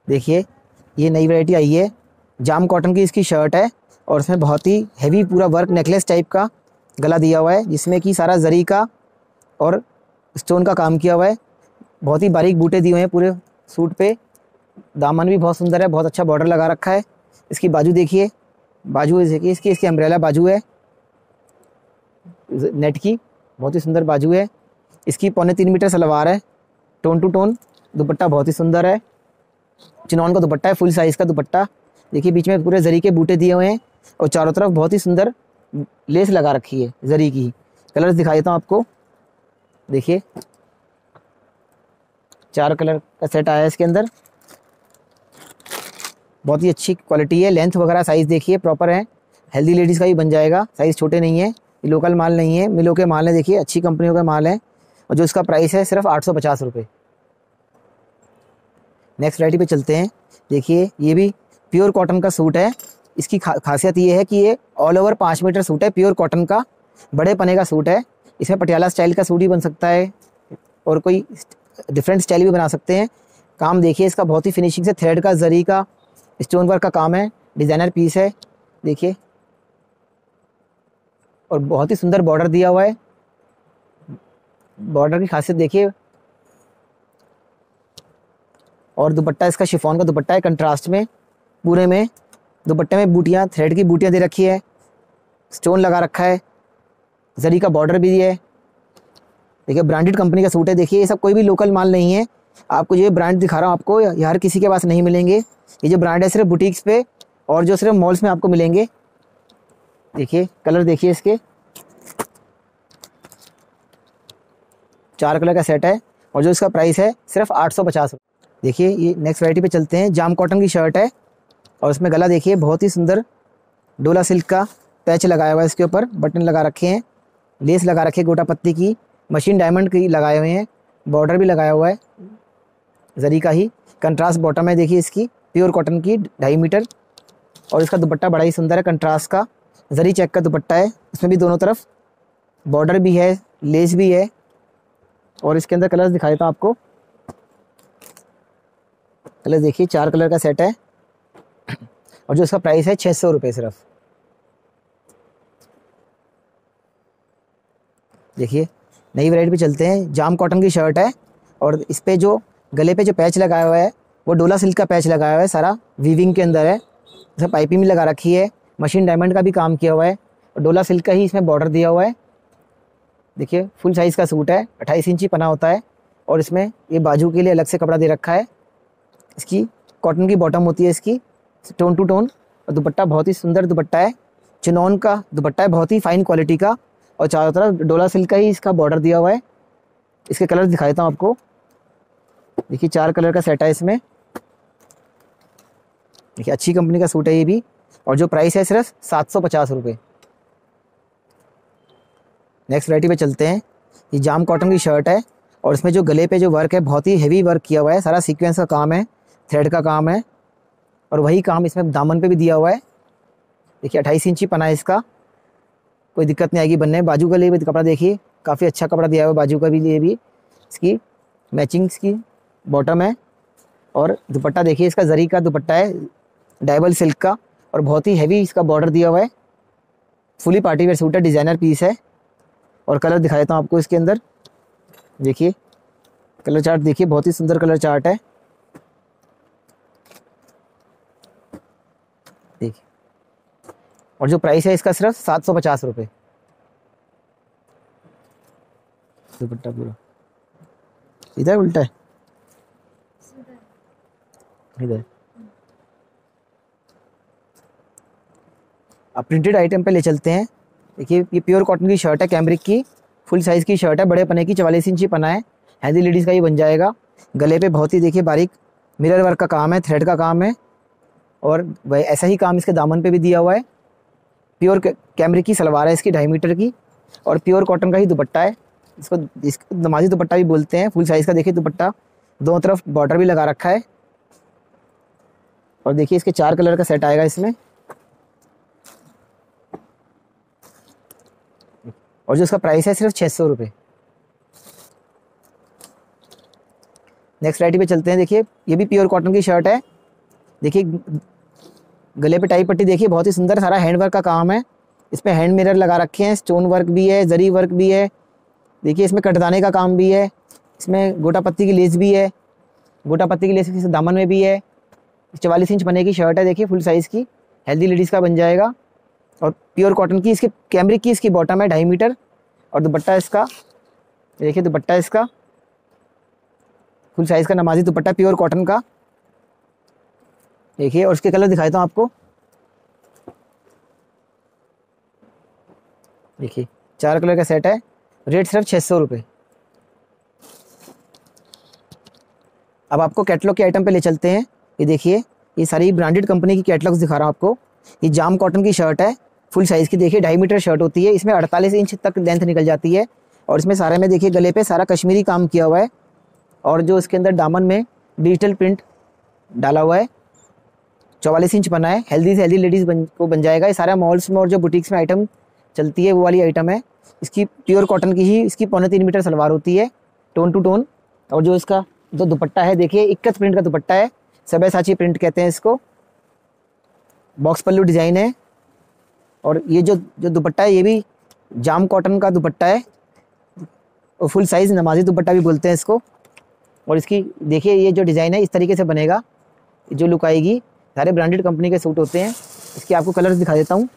देखिए, ये नई वैरायटी आई है। जाम कॉटन की इसकी शर्ट है। और इसमें बहुत ही हैवी पूरा वर्क नेकलेस टाइप का गला दिया हुआ है, जिसमें कि सारा जरी का और स्टोन का काम किया हुआ है। बहुत ही बारीक बूटे दिए हुए हैं पूरे सूट पे। दामन भी बहुत सुंदर है, बहुत अच्छा बॉर्डर लगा रखा है। इसकी बाजू देखिए बाजू देखिए, इसकी इसकी अम्ब्रेला बाजू है। नेट की, बहुत ही सुंदर बाजू है। इसकी पौने तीन मीटर सलवार है टोन टू टोन दुपट्टा बहुत ही सुंदर है। चिनौन का दुपट्टा है फुल साइज़ का दुपट्टा। देखिए, बीच में पूरे जरी के बूटे दिए हुए हैं। और चारों तरफ़ बहुत ही सुंदर लेस लगा रखी है, जरी की कलर्स दिखा देता हूँ आपको। देखिए। चार कलर का सेट आया है इसके अंदर। बहुत ही अच्छी क्वालिटी है। लेंथ वगैरह साइज़ देखिए, प्रॉपर है। हेल्दी लेडीज़ का भी बन जाएगा। साइज़ छोटे नहीं है। ये लोकल माल नहीं है। मिलों के माल है, देखिए। अच्छी कंपनियों का माल है। और जो इसका प्राइस है, सिर्फ़ आठ सौ पचास रुपये नेक्स्ट वराइटी पे चलते हैं। देखिए, ये भी प्योर कॉटन का सूट है। इसकी खा, खासियत ये है कि ये ऑल ओवर पाँच मीटर सूट है प्योर कॉटन का बड़े पने का सूट है। इसमें पटियाला स्टाइल का सूट ही बन सकता है और कोई डिफरेंट स्टाइल भी बना सकते हैं। काम देखिए इसका बहुत ही फिनिशिंग से थ्रेड का जरी का स्टोन वर्क का काम है। डिज़ाइनर पीस है देखिए। और बहुत ही सुंदर बॉर्डर दिया हुआ है। बॉर्डर की खासियत देखिए। और दुपट्टा इसका शिफॉन का दुपट्टा है कंट्रास्ट में पूरे में। दुपट्टे में बूटियाँ थ्रेड की बूटियाँ दे रखी है। स्टोन लगा रखा है। जरी का बॉर्डर भी है। देखिए ब्रांडेड कंपनी का सूट है। देखिए, ये सब कोई भी लोकल माल नहीं है। आपको ये ब्रांड दिखा रहा हूँ आपको यार किसी के पास नहीं मिलेंगे। ये जो ब्रांड है, सिर्फ़ बुटीक्स पे और जो सिर्फ़ मॉल्स में आपको मिलेंगे। देखिए कलर देखिए इसके। चार कलर का सेट है और जो इसका प्राइस है, सिर्फ़ आठ सौ पचास। देखिए, ये नेक्स्ट वैरायटी पे चलते हैं। जाम कॉटन की शर्ट है। और उसमें गला देखिए, बहुत ही सुंदर डोला सिल्क का पैच लगाया हुआ है इसके ऊपर, बटन लगा रखे हैं, लेस लगा रखे गोटा पत्ती की, मशीन डायमंड की लगाए हुए हैं, बॉर्डर भी लगाया हुआ है, जरी का ही, कंट्रास्ट बॉटम है देखिए इसकी, प्योर कॉटन की ढाई मीटर, और इसका दुपट्टा बड़ा ही सुंदर है, कंट्रास्ट का, जरी चेक का दुपट्टा है, इसमें भी दोनों तरफ़ बॉर्डर भी है, लेस भी है, और इसके अंदर कलर्स दिखा देता हूँ आपको कलर देखिए, चार कलर का सेट है और जो इसका प्राइस है छः सौ रुपये सिर्फ़। देखिए, नई वैरायटी पे चलते हैं। जाम कॉटन की शर्ट है और इस पर जो गले पे जो पैच लगाया हुआ है, वो डोला सिल्क का पैच लगाया हुआ है, सारा वीविंग के अंदर है। इसमें पाइपिंग भी लगा रखी है। मशीन डायमंड का भी काम किया हुआ है। और डोला सिल्क का ही इसमें बॉर्डर दिया हुआ है। देखिए फुल साइज़ का सूट है। अट्ठाईस इंची पना होता है। और इसमें ये बाजू के लिए अलग से कपड़ा दे रखा है। इसकी कॉटन की बॉटम होती है इसकी। टोन टू टोन और दुपट्टा बहुत ही सुंदर दुपट्टा है चिनौन का दुपट्टा है, बहुत ही फाइन क्वालिटी का, और चारों तरफ़ डोला सिल्क का ही इसका बॉर्डर दिया हुआ है। इसके कलर दिखा देता हूँ आपको। देखिए, चार कलर का सेट है इसमें। देखिए, अच्छी कंपनी का सूट है ये भी, और जो प्राइस है सिर्फ़ सात सौ पचास रुपये नेक्स्ट वैरायटी पे चलते हैं। ये जाम कॉटन की शर्ट है, और इसमें जो गले पे जो वर्क है, बहुत ही हैवी वर्क किया हुआ है, सारा सीक्वेंस का काम है थ्रेड का काम है। और वही काम इसमें दामन पे भी दिया हुआ है। देखिए, अट्ठाईस इंची पना है इसका। कोई दिक्कत नहीं आएगी बनने बाजू का लिए भी कपड़ा देखिए, काफ़ी अच्छा कपड़ा दिया हुआ है बाजू का भी लिए भी। इसकी मैचिंग की बॉटम है। और दुपट्टा देखिए, इसका जरी का दुपट्टा है डाइबल सिल्क का। और बहुत ही हैवी इसका बॉर्डर दिया हुआ है। फुली पार्टी वेयर सूट है डिज़ाइनर पीस है। और कलर दिखा देता हूँ आपको इसके अंदर। देखिए कलर चार्ट देखिए, बहुत ही सुंदर कलर चार्ट है। और जो प्राइस है इसका सिर्फ़ सात सौ पचास रुपये दुपट्टा पूरा। इधर उल्टा है। इधर। अब प्रिंटेड आइटम पे ले चलते हैं। देखिए, ये प्योर कॉटन की शर्ट है कैमरिक की। फुल साइज़ की शर्ट है, बड़े पने की, चवालीस इंची पना है। हैदी लेडीज़ का ही बन जाएगा। गले पे बहुत ही, देखिए, बारीक मिरर वर्क का काम है थ्रेड का काम है। और ऐसा ही काम इसके दामन पे भी दिया हुआ है। प्योर कैमरे की सलवार है इसकी, ढाई मीटर की, और प्योर कॉटन का ही दुपट्टा है। इसको इसको नमाजी दुपट्टा भी बोलते हैं फुल साइज़ का देखिए दुपट्टा। दोनों तरफ़ बॉर्डर भी लगा रखा है। और देखिए इसके चार कलर का सेट आएगा इसमें। और जो इसका प्राइस है सिर्फ़ छः सौ रुपये नेक्स्ट वराइटी पे चलते हैं। देखिए, ये भी प्योर कॉटन की शर्ट है। देखिए गले पे टाई पट्टी देखिए, बहुत ही सुंदर सारा हैंड वर्क का काम है। इस पर हैंड मिरर लगा रखे हैं, स्टोन वर्क भी है, जरी वर्क भी है। देखिए, इसमें कटदाने का काम भी है, इसमें गोटा पत्ती की लेस भी है, गोटा पत्ती की लेस दामन में भी है। चवालीस इंच बने की शर्ट है, देखिए फुल साइज़ की हेल्दी लेडीज़ का बन जाएगा। और प्योर कॉटन की, इसके कैमरिक की, इसकी बॉटम है, ढाई मीटर। और दुपट्टा इसका देखिए, दुपट्टा इसका फुल साइज़ का नमाजी दुपट्टा प्योर कॉटन का। देखिए, और इसके कलर दिखाता हूँ आपको। देखिए, चार कलर का सेट है। रेट सिर्फ़ छः सौ रुपये अब आपको कैटलॉग के आइटम पे ले चलते हैं। ये देखिए, ये सारी ब्रांडेड कंपनी की कैटलॉग्स दिखा रहा हूँ आपको। ये जाम कॉटन की शर्ट है फुल साइज़ की। देखिए, ढाई मीटर शर्ट होती है। इसमें अड़तालीस इंच तक लेंथ निकल जाती है। और इसमें सारे में देखिए, गले पे सारा कश्मीरी काम किया हुआ है। और जो इसके अंदर दामन में डिजिटल प्रिंट डाला हुआ है। चौवालीस इंच बना है। हेल्दी से हेल्दी लेडीज़ बन को बन जाएगा। ये सारा मॉल्स में और जो बुटीक्स में आइटम चलती है, वो वाली आइटम है। इसकी प्योर कॉटन की ही इसकी पौने तीन मीटर सलवार होती है टोन टू टोन और जो इसका जो दुपट्टा है, देखिए, इक्कत प्रिंट का दुपट्टा है। सबे साची प्रिंट कहते हैं इसको। बॉक्स पल्लू डिज़ाइन है। और ये जो जो दुपट्टा है, ये भी जाम कॉटन का दुपट्टा है। और फुल साइज़ नमाजी दुपट्टा भी बोलते हैं इसको। और इसकी, देखिए, ये जो डिज़ाइन है, इस तरीके से बनेगा। जो लुक आएगी। सारे ब्रांडेड कंपनी के सूट होते हैं। इसके आपको कलर्स दिखा देता हूँ।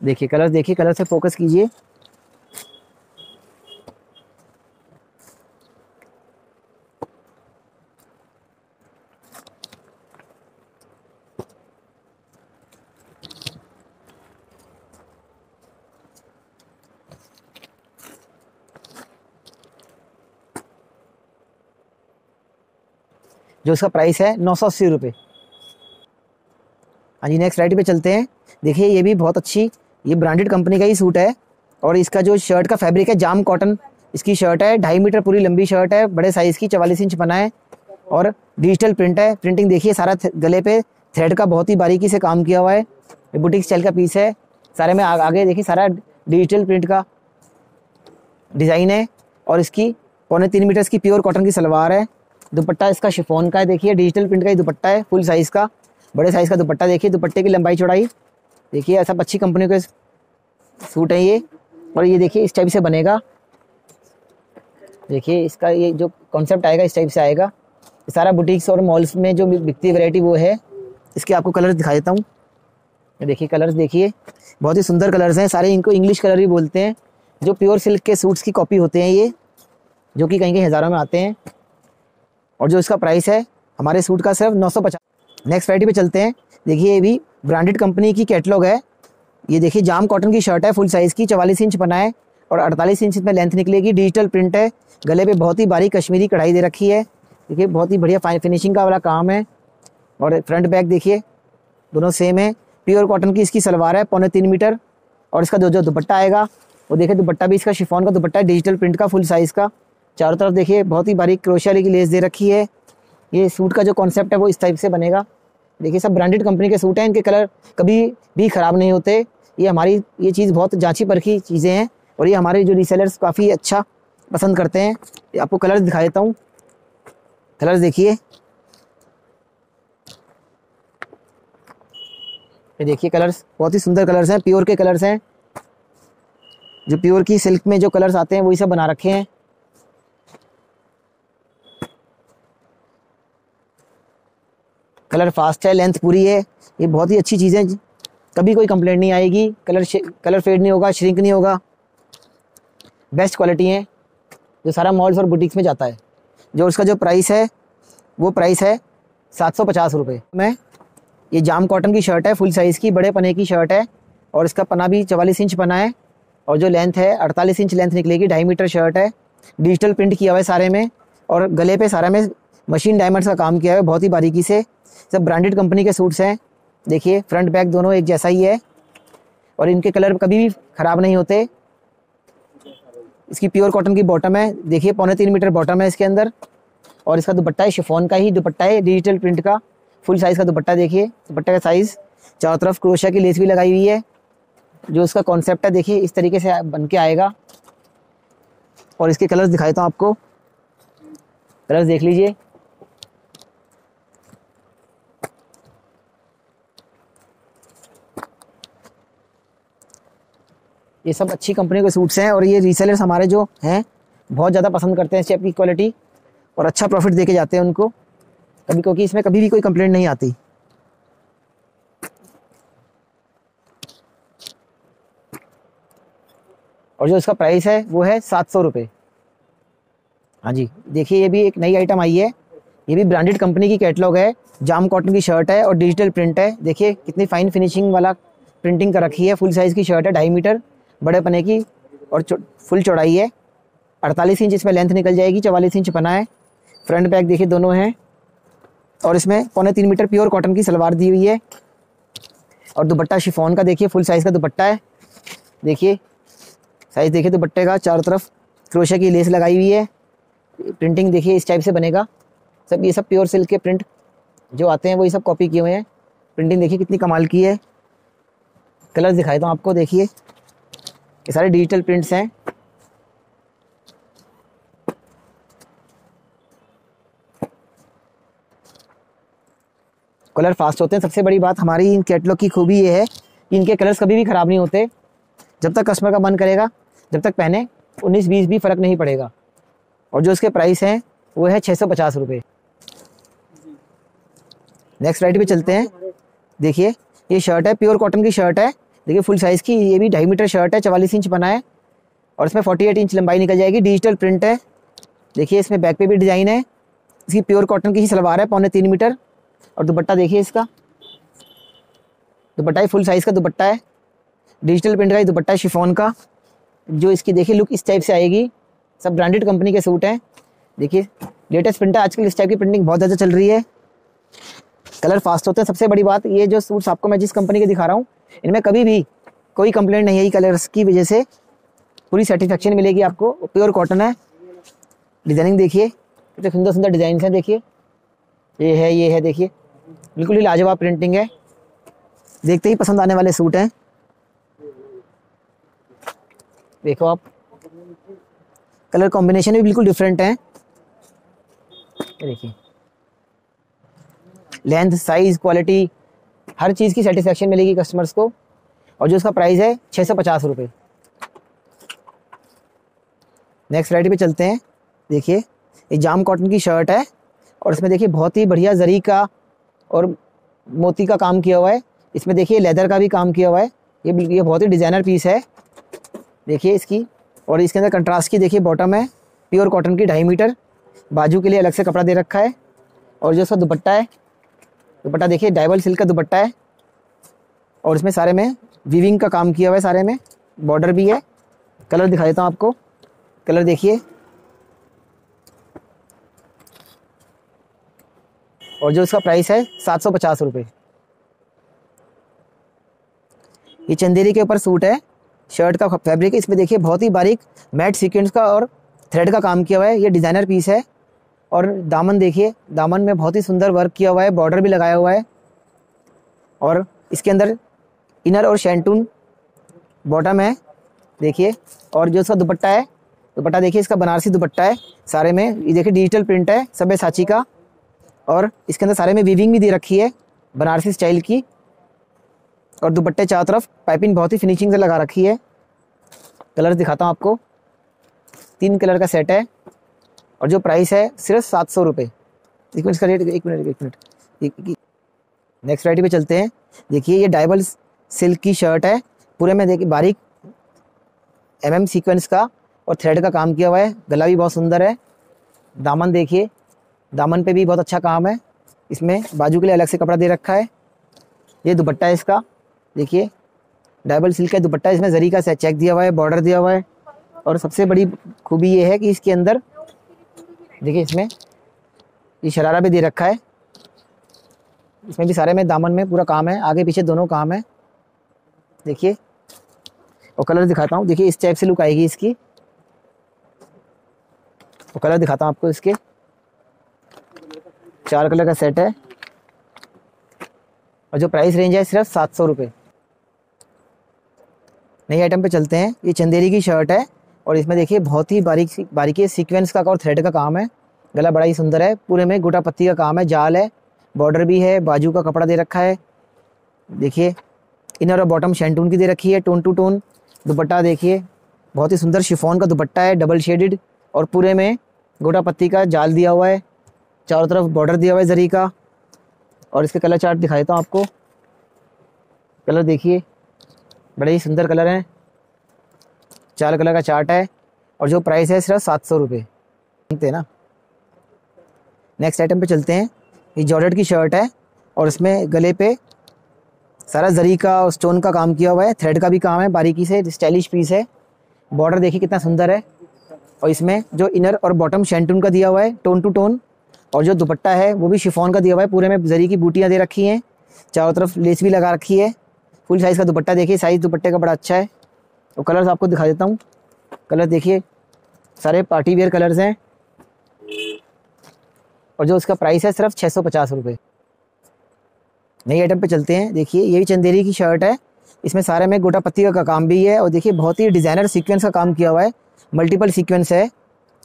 देखिए कलर्स देखिए कलर से फोकस कीजिए। जो इसका प्राइस है नौ सौ अस्सी रुपये हाँ जी नेक्स्ट राइट पे चलते हैं। देखिए, ये भी बहुत अच्छी, ये ब्रांडेड कंपनी का ही सूट है और इसका जो शर्ट का फैब्रिक है, जाम कॉटन इसकी शर्ट है, ढाई मीटर पूरी लंबी शर्ट है, बड़े साइज़ की, चवालीस इंच बना है और डिजिटल प्रिंट है। प्रिंटिंग देखिए, सारा गले पे थ्रेड का बहुत ही बारीकी से काम किया हुआ है। बुटीक स्टाइल का पीस है। सारे में आगे देखिए, सारा डिजिटल प्रिंट का डिज़ाइन है और इसकी पौने तीन मीटर की प्योर कॉटन की सलवार है। दुपट्टा इसका शिफोन का है, देखिए डिजिटल प्रिंट का ही दुपट्टा है फुल साइज़ का। बड़े साइज़ का दुपट्टा देखिए, दुपट्टे की लंबाई चौड़ाई। देखिए, ऐसा अच्छी कंपनी के सूट है ये। और ये देखिए, इस टाइप से बनेगा। देखिए, इसका ये जो कॉन्सेप्ट आएगा, इस टाइप से आएगा। सारा बुटीक्स और मॉल्स में जो बिकती वैरायटी वो है। इसके आपको कलर्स दिखा देता हूँ। देखिए कलर्स देखिए। बहुत ही सुंदर कलर्स हैं। सारे इनको इंग्लिश कलर भी बोलते हैं। जो प्योर सिल्क के सूट्स की कॉपी होते हैं ये, जो कि कहीं कहीं हज़ारों में आते हैं। और जो इसका प्राइस है, हमारे सूट का सिर्फ़ नौ सौ पचास नेक्स्ट वैरायटी पे चलते हैं। देखिए ये भी ब्रांडेड कंपनी की कैटलॉग है। ये देखिए, जाम कॉटन की शर्ट है फुल साइज़ की, चवालीस इंच बना है और अड़तालीस इंच में लेंथ निकलेगी। डिजिटल प्रिंट है, गले पे बहुत ही बारीक कश्मीरी कढ़ाई दे रखी है। देखिए, बहुत ही बढ़िया फाइन फिनिशिंग का वाला काम है। और फ्रंट बैक देखिए, दोनों सेम है। प्योर कॉटन की इसकी सलवार है, पौने तीन मीटर। और इसका जो जो दुपट्टा आएगा, वो देखिए, दुपट्टा भी इसका शिफॉन का दुपट्टा है डिजिटल प्रिंट का फुल साइज़ का। चारों तरफ़ देखिए, बहुत ही बारीक क्रोशिया की लेस दे रखी है। ये सूट का जो कॉन्सेप्ट है वो इस टाइप से बनेगा। देखिए, सब ब्रांडेड कंपनी के सूट हैं, इनके कलर कभी भी ख़राब नहीं होते। ये हमारी, ये चीज़ बहुत जाँची परखी चीज़ें हैं और ये हमारे जो रीसेलर्स काफ़ी अच्छा पसंद करते हैं। आपको कलर्स दिखा देता हूँ। कलर्स देखिए। ये देखिए कलर्स बहुत ही सुंदर कलर्स हैं प्योर के कलर्स हैं। जो प्योर की सिल्क में जो कलर्स आते हैं, वही सब बना रखे हैं। कलर फास्ट है लेंथ पूरी है। ये बहुत ही अच्छी चीज़ कभी कोई कंप्लेंट नहीं आएगी। कलर कलर फेड नहीं होगा श्रिंक नहीं होगा। बेस्ट क्वालिटी है। जो सारा मॉल्स और बुटीक्स में जाता है। जो उसका जो प्राइस है, वो प्राइस है सात सौ पचास रुपये में, ये जाम कॉटन की शर्ट है फुल साइज़ की, बड़े पने की शर्ट है। और इसका पना भी चवालीस इंच पना है। और जो लेंथ है, अड़तालीस इंच लेंथ निकलेगी, ढाई मीटर शर्ट है। डिजिटल प्रिंट किया हुआ है सारे में। और गले पे सारे में मशीन डायमंड्स का काम किया हुआ है, बहुत ही बारीकी से। सब ब्रांडेड कंपनी के सूट्स हैं। देखिए फ्रंट बैक दोनों एक जैसा ही है। और इनके कलर कभी भी ख़राब नहीं होते। इसकी प्योर कॉटन की बॉटम है। देखिए, पौने तीन मीटर बॉटम है इसके अंदर। और इसका दुपट्टा है शिफोन का ही दुपट्टा है डिजिटल प्रिंट का। फुल साइज़ का दुपट्टा देखिए, दुपट्टे का साइज़ चारों तरफ़ क्रोशिया की लेस भी लगाई हुई है। जो इसका कॉन्सेप्ट है, देखिए, इस तरीके से बन के आएगा। और इसके कलर्स दिखाता हूँ आपको। कलर्स देख लीजिए। ये सब अच्छी कंपनी के सूट्स हैं और ये रीसेलर्स हमारे जो हैं, बहुत ज़्यादा पसंद करते हैं स्टेप की क्वालिटी और अच्छा प्रॉफिट दे के जाते हैं उनको। कभी क्योंकि इसमें कभी भी कोई कंप्लेंट नहीं आती। और जो इसका प्राइस है, वो है सात सौ रुपये हाँ जी, देखिए ये भी एक नई आइटम आई है। ये भी ब्रांडेड कंपनी की कैटलॉग है। जाम कॉटन की शर्ट है और डिजिटल प्रिंट है। देखिए कितनी फाइन फिनिशिंग वाला प्रिंटिंग कर रखी है। फुल साइज़ की शर्ट है, ढाई मीटर। बड़े पने की और फुल चौड़ाई है। अड़तालीस इंच इसमें लेंथ निकल जाएगी, चवालीस इंच पना है। फ्रंट बैक देखिए दोनों हैं। और इसमें पौने तीन मीटर प्योर कॉटन की सलवार दी हुई है। और दुपट्टा शिफोन का देखिए फुल साइज़ का दुपट्टा है। देखिए साइज़ देखिए दुपट्टे का, चारों तरफ़ क्रोशा की लेस लगाई हुई है। प्रिंटिंग देखिए इस टाइप से बनेगा। सब ये सब प्योर सिल्क के प्रिंट जो आते हैं, वही सब कॉपी किए हुए हैं। प्रिंटिंग देखिए कितनी कमाल की है। कलर दिखाई दो आपको, देखिए। ये सारे डिजिटल प्रिंट्स हैं। कलर फास्ट होते हैं। सबसे बड़ी बात हमारी इन कैटलॉग की खूबी ये है कि इनके कलर्स कभी भी ख़राब नहीं होते। जब तक कस्टमर का मन करेगा, जब तक पहने, उन्नीस बीस भी फ़र्क नहीं पड़ेगा। और जो इसके प्राइस हैं, वो है छः सौ पचास रुपये नेक्स्ट राइट पे चलते हैं। देखिए, ये शर्ट है प्योर कॉटन की शर्ट है। देखिए फुल साइज़ की, ये भी ढाई मीटर शर्ट है, चवालीस इंच बना है। और इसमें फोर्टी एट इंच लंबाई निकल जाएगी डिजिटल प्रिंट है। देखिए इसमें बैक पे भी डिज़ाइन है। इसकी प्योर कॉटन की ही सलवार है, पौने तीन मीटर। और दुपट्टा देखिए इसका। दुपट्टा ही फुल साइज़ का दुपट्टा है। डिजिटल प्रिंट का ही दुपट्टा है शिफोन का। जो इसकी देखिए लुक इस टाइप से आएगी। सब ब्रांडेड कंपनी के सूट हैं। देखिए लेटेस्ट प्रिंट है आजकल इस टाइप की प्रिंटिंग बहुत ज़्यादा चल रही है। कलर फास्ट होते हैं। सबसे बड़ी बात, ये जो सूट्स आपको मैं जिस कंपनी के दिखा रहा हूँ, इनमें कभी भी कोई कंप्लेंट नहीं है कलर्स की वजह से। पूरी सेटिस्फेक्शन मिलेगी आपको। प्योर कॉटन है। डिज़ाइनिंग देखिए, कितने तो सुंदर सुंदर डिज़ाइन हैं, देखिए। ये है ये है, देखिए। बिल्कुल ही लाजवाब प्रिंटिंग है। देखते ही पसंद आने वाले सूट हैं। देखो आप। कलर कॉम्बिनेशन भी बिल्कुल डिफरेंट है। देखिए। लेंथ साइज़ क्वालिटी हर चीज़ की सेटिस्फेक्शन मिलेगी कस्टमर्स को। और जो उसका प्राइस है छः सौ पचास रुपये नेक्स्ट वराइटी पे चलते हैं। देखिए ये जाम कॉटन की शर्ट है और इसमें देखिए बहुत ही बढ़िया जरी का और मोती का काम किया हुआ है। इसमें देखिए लेदर का भी काम किया हुआ है। ये ये बहुत ही डिज़ाइनर पीस है। देखिए इसकी, और इसके अंदर कंट्रास्ट की देखिए बॉटम है। प्योर कॉटन की ढाई मीटर। बाजू के लिए अलग से कपड़ा दे रखा है। और जो उसका दुपट्टा है दुपट्टा देखिए, डाइबल सिल्क का दुपट्टा है। और इसमें सारे में वीविंग का काम किया हुआ है सारे में। बॉर्डर भी है। कलर दिखा देता हूँ आपको। कलर देखिए। और जो इसका प्राइस है, सात सौ पचास रुपये ये चंदेरी के ऊपर सूट है। शर्ट का फैब्रिक इसमें देखिए, बहुत ही बारीक मैट सीक्वेंस का और थ्रेड का काम किया हुआ है। ये डिज़ाइनर पीस है। और दामन देखिए, दामन में बहुत ही सुंदर वर्क किया हुआ है बॉर्डर भी लगाया हुआ है। और इसके अंदर इनर और शैंटून बॉटम है, देखिए। और जो इसका दुपट्टा है, दुपट्टा देखिए, इसका बनारसी दुपट्टा है, सारे में। ये देखिए डिजिटल प्रिंट है, सब साची का। और इसके अंदर सारे में वीविंग भी दे रखी है, बनारसी स्टाइल की। और दुपट्टे चारों तरफ़ पाइपिंग बहुत ही फिनिशिंग से लगा रखी है। कलर दिखाता हूँ आपको। तीन कलर का सेट है। और जो प्राइस है, सिर्फ़ सात सौ रुपये एक मिनट, इसका रेट एक मिनट एक मिनट। नेक्स्ट वराइटी पे चलते हैं। देखिए, ये डाइबल सिल्क की शर्ट है। पूरे में देखिए, बारीक एम एम सीक्वेंस का और थ्रेड का काम किया हुआ है। गला भी बहुत सुंदर है। दामन देखिए, दामन पे भी बहुत अच्छा काम है। इसमें बाजू के लिए अलग से कपड़ा दे रखा है। ये दुपट्टा है इसका। देखिए डाइबल सिल्क का दुपट्टा इसमें जरी का चेक दिया हुआ है बॉर्डर दिया हुआ है। और सबसे बड़ी खूबी ये है कि इसके अंदर देखिए इसमें, ये शरारा भी दे रखा है। इसमें भी सारे में, दामन में पूरा काम है, आगे पीछे दोनों काम है। देखिए, और कलर दिखाता हूँ। देखिए, इस टाइप से लुक आएगी इसकी। और कलर दिखाता हूँ आपको इसके। चार कलर का सेट है। और जो प्राइस रेंज है, सिर्फ़ सात सौ रुपये नई आइटम पे चलते हैं। ये चंदेरी की शर्ट है। और इसमें देखिए, बहुत ही बारीक बारीकी सीक्वेंस का और थ्रेड का काम है। गला बड़ा ही सुंदर है। पूरे में गोटा पत्ती का काम है। जाल है। बॉर्डर भी है। बाजू का कपड़ा दे रखा है। देखिए इनर और बॉटम शेंटून की दे रखी है। टोन टू टोन दुपट्टा देखिए, बहुत ही सुंदर शिफोन का दुपट्टा है। डबल शेडेड और पूरे में गोटा पत्ती का जाल दिया हुआ है। चारों तरफ़ बॉर्डर दिया हुआ है जरी का। और इसके कलर चार्ट दिखा देता हूँ आपको। कलर देखिए, बड़े ही सुंदर कलर हैं। चार कलर का चार्ट है और जो प्राइस है सिर्फ़ सात सौ रुपये हैं ना। नेक्स्ट आइटम पे चलते हैं। ये जॉर्डेट की शर्ट है और इसमें गले पे सारा जरी का और स्टोन का काम किया हुआ है। थ्रेड का भी काम है, बारीकी से स्टाइलिश पीस है। बॉर्डर देखिए कितना सुंदर है। और इसमें जो इनर और बॉटम शेंटून का दिया हुआ है टोन टू टोन और जो दुपट्टा है, वो भी शिफॉन का दिया हुआ है। पूरे में जरी की बूटियाँ दे रखी हैं। चारों तरफ़ लेस भी लगा रखी है। फुल साइज़ का दुपट्टा देखिए साइज़ दुपट्टे का बड़ा अच्छा है। और कलर्स आपको दिखा देता हूँ। कलर देखिए, सारे पार्टी वेयर कलर्स हैं। और जो उसका प्राइस है सिर्फ़ छः सौ पचास रुपये नई आइटम पे चलते हैं। देखिए ये भी चंदेरी की शर्ट है। इसमें सारे में गोटा पत्ती का काम भी है। और देखिए, बहुत ही डिज़ाइनर सीक्वेंस का काम किया हुआ है। मल्टीपल सीक्वेंस है।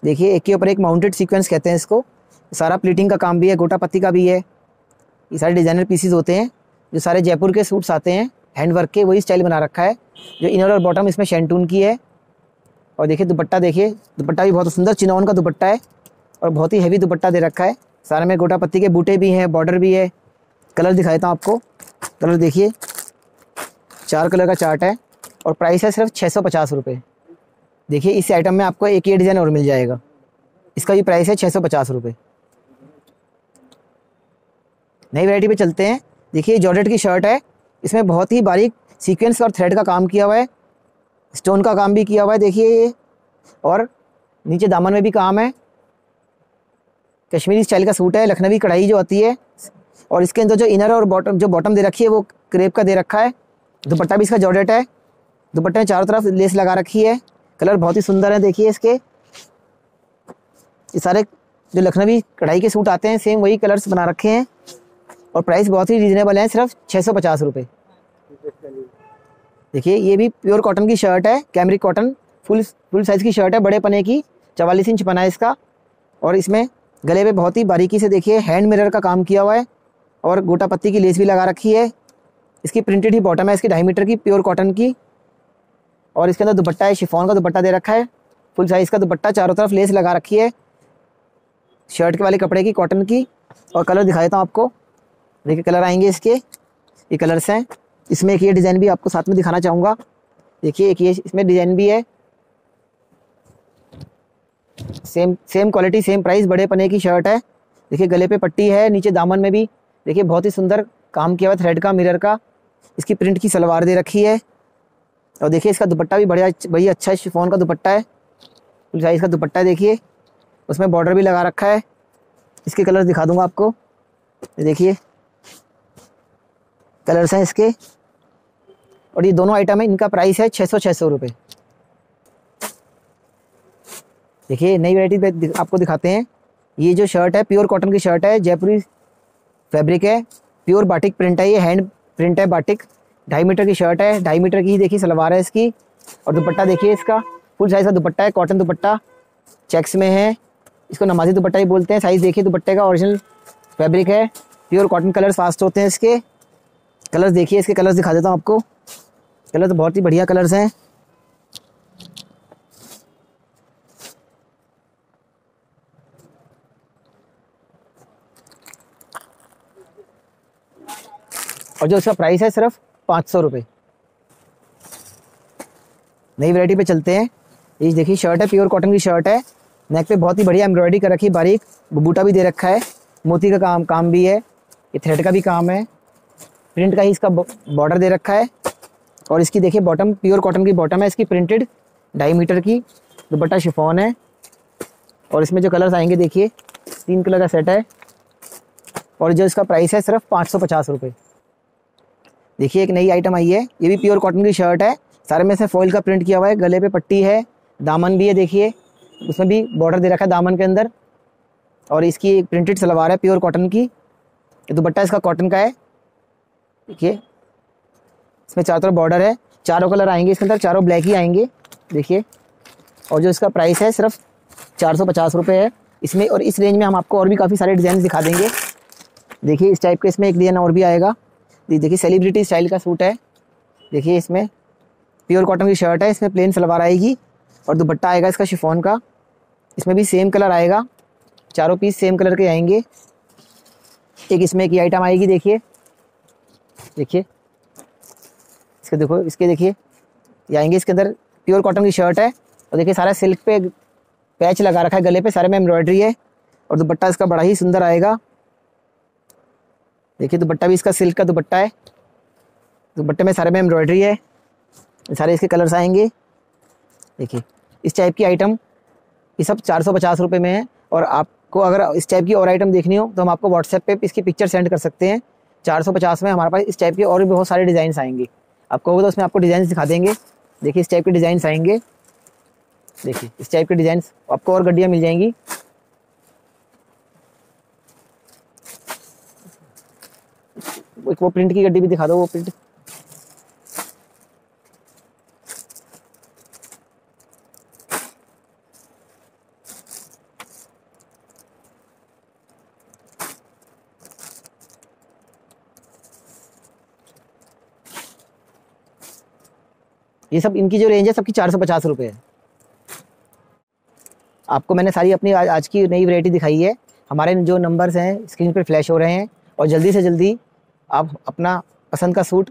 देखिए, एक के ऊपर एक माउंटेड सीक्वेंस कहते हैं इसको। सारा प्लीटिंग का काम भी है, गोटा पत्ती का भी है। ये सारे डिज़ाइनर पीसीज होते हैं। जो सारे जयपुर के सूट्स आते हैं। हैंड वर्क के वही स्टाइल बना रखा है, जो इनर और बॉटम इसमें शेंटून की है। और देखिए दुपट्टा देखिए, दुपट्टा भी बहुत सुंदर चिनौन का दुपट्टा है और बहुत ही हैवी दुपट्टा दे रखा है। सारे में गोटा पत्ती के बूटे भी हैं बॉर्डर भी है। कलर दिखाता हूँ आपको। कलर देखिए, चार कलर का चार्ट है और प्राइस है सिर्फ़ छः सौ पचास रुपये देखिए, इस आइटम में आपको एक ये डिज़ाइन और मिल जाएगा। इसका भी प्राइस है छः सौ पचास रुपये नई वैरायटी पे चलते हैं। देखिए जॉर्डेट की शर्ट है। इसमें बहुत ही बारीक सीक्वेंस और थ्रेड का काम किया हुआ है। स्टोन का काम भी किया हुआ है, देखिए ये। और नीचे दामन में भी काम है। कश्मीरी स्टाइल का सूट है, लखनवी कढ़ाई जो आती है। और इसके अंदर जो इनर और बॉटम जो बॉटम दे रखी है, वो क्रेप का दे रखा है। दुपट्टा भी इसका जॉर्डेट है। दुपट्टे में चारों तरफ़ लेस लगा रखी है। कलर बहुत ही सुंदर है, देखिए इसके। ये सारे जो लखनवी कढ़ाई के सूट आते हैं सेम वही कलर्स बना रखे हैं। और प्राइस बहुत ही रीजनेबल है, सिर्फ़ छः सौ पचास रुपये देखिए, ये भी प्योर कॉटन की शर्ट है cambric cotton full full size की शर्ट है, बड़े पने की, चवालीस इंच पना है इसका। और इसमें गले पे बहुत ही बारीकी से देखिए हैंड मिरर का काम किया हुआ है, और गोटा पत्ती की लेस भी लगा रखी है। इसकी प्रिंटेड ही बॉटम है, इसकी ढाई मीटर की प्योर कॉटन की। और इसके अंदर दुपट्टा है शिफॉन का दुपट्टा दे रखा है। फुल साइज़ का दुपट्टा चारों तरफ़ लेस लगा रखी है। शर्ट के वाले कपड़े की कॉटन की। और कलर दिखा देता हूँ आपको। देखिए कलर आएँगे इसके। ये कलर्स हैं। इसमें एक ये डिज़ाइन भी आपको साथ में दिखाना चाहूँगा। देखिए, एक ये इसमें डिज़ाइन भी है। Same same quality, same price, बड़े पने की शर्ट है। देखिए, गले पे पट्टी है, नीचे दामन में भी। देखिए, बहुत ही सुंदर काम किया हुआ थ्रेड का, मिरर का। इसकी प्रिंट की सलवार दे रखी है। और देखिए, इसका दुपट्टा भी बढ़िया बढ़िया अच्छा है, शिफोन का दुपट्टा है। फुल साइज़ का दुपट्टा देखिए। उसमें बॉर्डर भी लगा रखा है। इसके कलर दिखा दूँगा आपको। देखिए। कलर्स हैं इसके। और ये दोनों आइटम है, इनका प्राइस है छः सौ छः सौ रुपये देखिए, नई वैरायटी आपको दिखाते हैं। ये जो शर्ट है प्योर कॉटन की शर्ट है, जयपुरी फैब्रिक है प्योर बाटिक प्रिंट है, ये हैंड प्रिंट है बाटिक ढाई मीटर की शर्ट है, ढाई मीटर की ही देखिए सलवार है इसकी। और दुपट्टा देखिए इसका फुल साइज़ का दुपट्टा है कॉटन दुपट्टा। चेक्स में है। इसको नमाजी दुपट्टा ही बोलते हैं साइज़ देखिए दुपट्टे का ओरिजिनल फैब्रिक है। प्योर कॉटन कलर्स फास्ट होते हैं इसके। कलर्स देखिए, इसके कलर्स दिखा देता हूँ आपको। कलर तो बहुत ही बढ़िया कलर्स हैं। और जो इसका प्राइस है सिर्फ़ पाँच सौ रुपये नई वैरायटी पे चलते हैं। ये देखिए शर्ट है प्योर कॉटन की शर्ट है। नेक पे बहुत ही बढ़िया एम्ब्रॉयडरी कर रखी है, बारीक। बूटा भी दे रखा है। मोती का काम काम भी है। ये थ्रेड का भी काम है। प्रिंट का ही इसका बॉर्डर दे रखा है। और इसकी देखिए बॉटम, प्योर कॉटन की बॉटम है इसकी, प्रिंटेड। ढाई मीटर की। दुपट्टा शिफॉन है। और इसमें जो कलर्स आएँगे देखिए, तीन कलर का सेट है। और जो इसका प्राइस है सिर्फ़ पाँच सौ पचास रुपये देखिए एक नई आइटम आई है। ये भी प्योर कॉटन की शर्ट है। सारे में से फॉइल का प्रिंट किया हुआ है। गले पे पट्टी है। दामन भी है देखिए। उसमें भी बॉर्डर दे रखा है दामन के अंदर। और इसकी एक प्रिंटेड सलवार है प्योर कॉटन की। दुपट्टा इसका कॉटन का है। देखिए। इसमें चारों तरफ़ बॉर्डर है। चारों कलर आएँगे इसके अंदर, चारों ब्लैक ही आएँगे। देखिए। और जो इसका प्राइस है, सिर्फ़ चार सौ पचास रुपये है। इसमें और इस रेंज में हम आपको और भी काफ़ी सारे डिज़ाइन दिखा देंगे। देखिए, इस टाइप के इसमें एक डिज़ाइन और भी आएगा। देखिए सेलिब्रिटी स्टाइल का सूट है। देखिए, इसमें प्योर कॉटन की शर्ट है। इसमें प्लेन सलवार आएगी और दुपट्टा आएगा इसका शिफोन का। इसमें भी सेम कलर आएगा। चारों पीस सेम कलर के आएँगे। एक इसमें की आइटम आएगी, देखिए। देखिए। इसके देखो, इसके देखिए। ये आएँगे, इसके अंदर प्योर कॉटन की शर्ट है। और देखिए, सारा सिल्क पे पैच लगा रखा है गले पे, सारे में एम्ब्रॉयडरी है। और दुपट्टा इसका बड़ा ही सुंदर आएगा। देखिए, दुपट्टा भी इसका सिल्क का दुपट्टा है। दुपट्टे में सारे में एम्ब्रॉयडरी है। सारे इसके कलर्स आएँगे। देखिए, इस टाइप की आइटम ये सब चार सौ पचास रुपये में है। और आपको अगर इस टाइप की और आइटम देखनी हो तो हम आपको व्हाट्सएप पे इसकी पिक्चर सेंड कर सकते हैं। चार सौ पचास में हमारे पास इस टाइप के और भी बहुत सारे डिज़ाइन आएँगे। आपको होगा तो उसमें आपको डिज़ाइन दिखा देंगे। देखिए, इस टाइप के डिज़ाइन आएँगे। देखिए, इस टाइप के डिज़ाइन आपको और गड्डियाँ मिल जाएँगी। एक वो प्रिंट की गड्डी भी दिखा दो, वो प्रिंट ये सब, इनकी जो रेंज है, सबकी चार सौ पचास रुपये है। आपको मैंने सारी अपनी आज की नई वैरायटी दिखाई है। हमारे जो नंबर्स हैं स्क्रीन पर फ्लैश हो रहे हैं और जल्दी से जल्दी आप अपना पसंद का सूट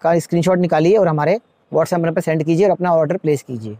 का स्क्रीनशॉट निकालिए और हमारे व्हाट्सएप नंबर पर सेंड कीजिए और अपना ऑर्डर प्लेस कीजिए।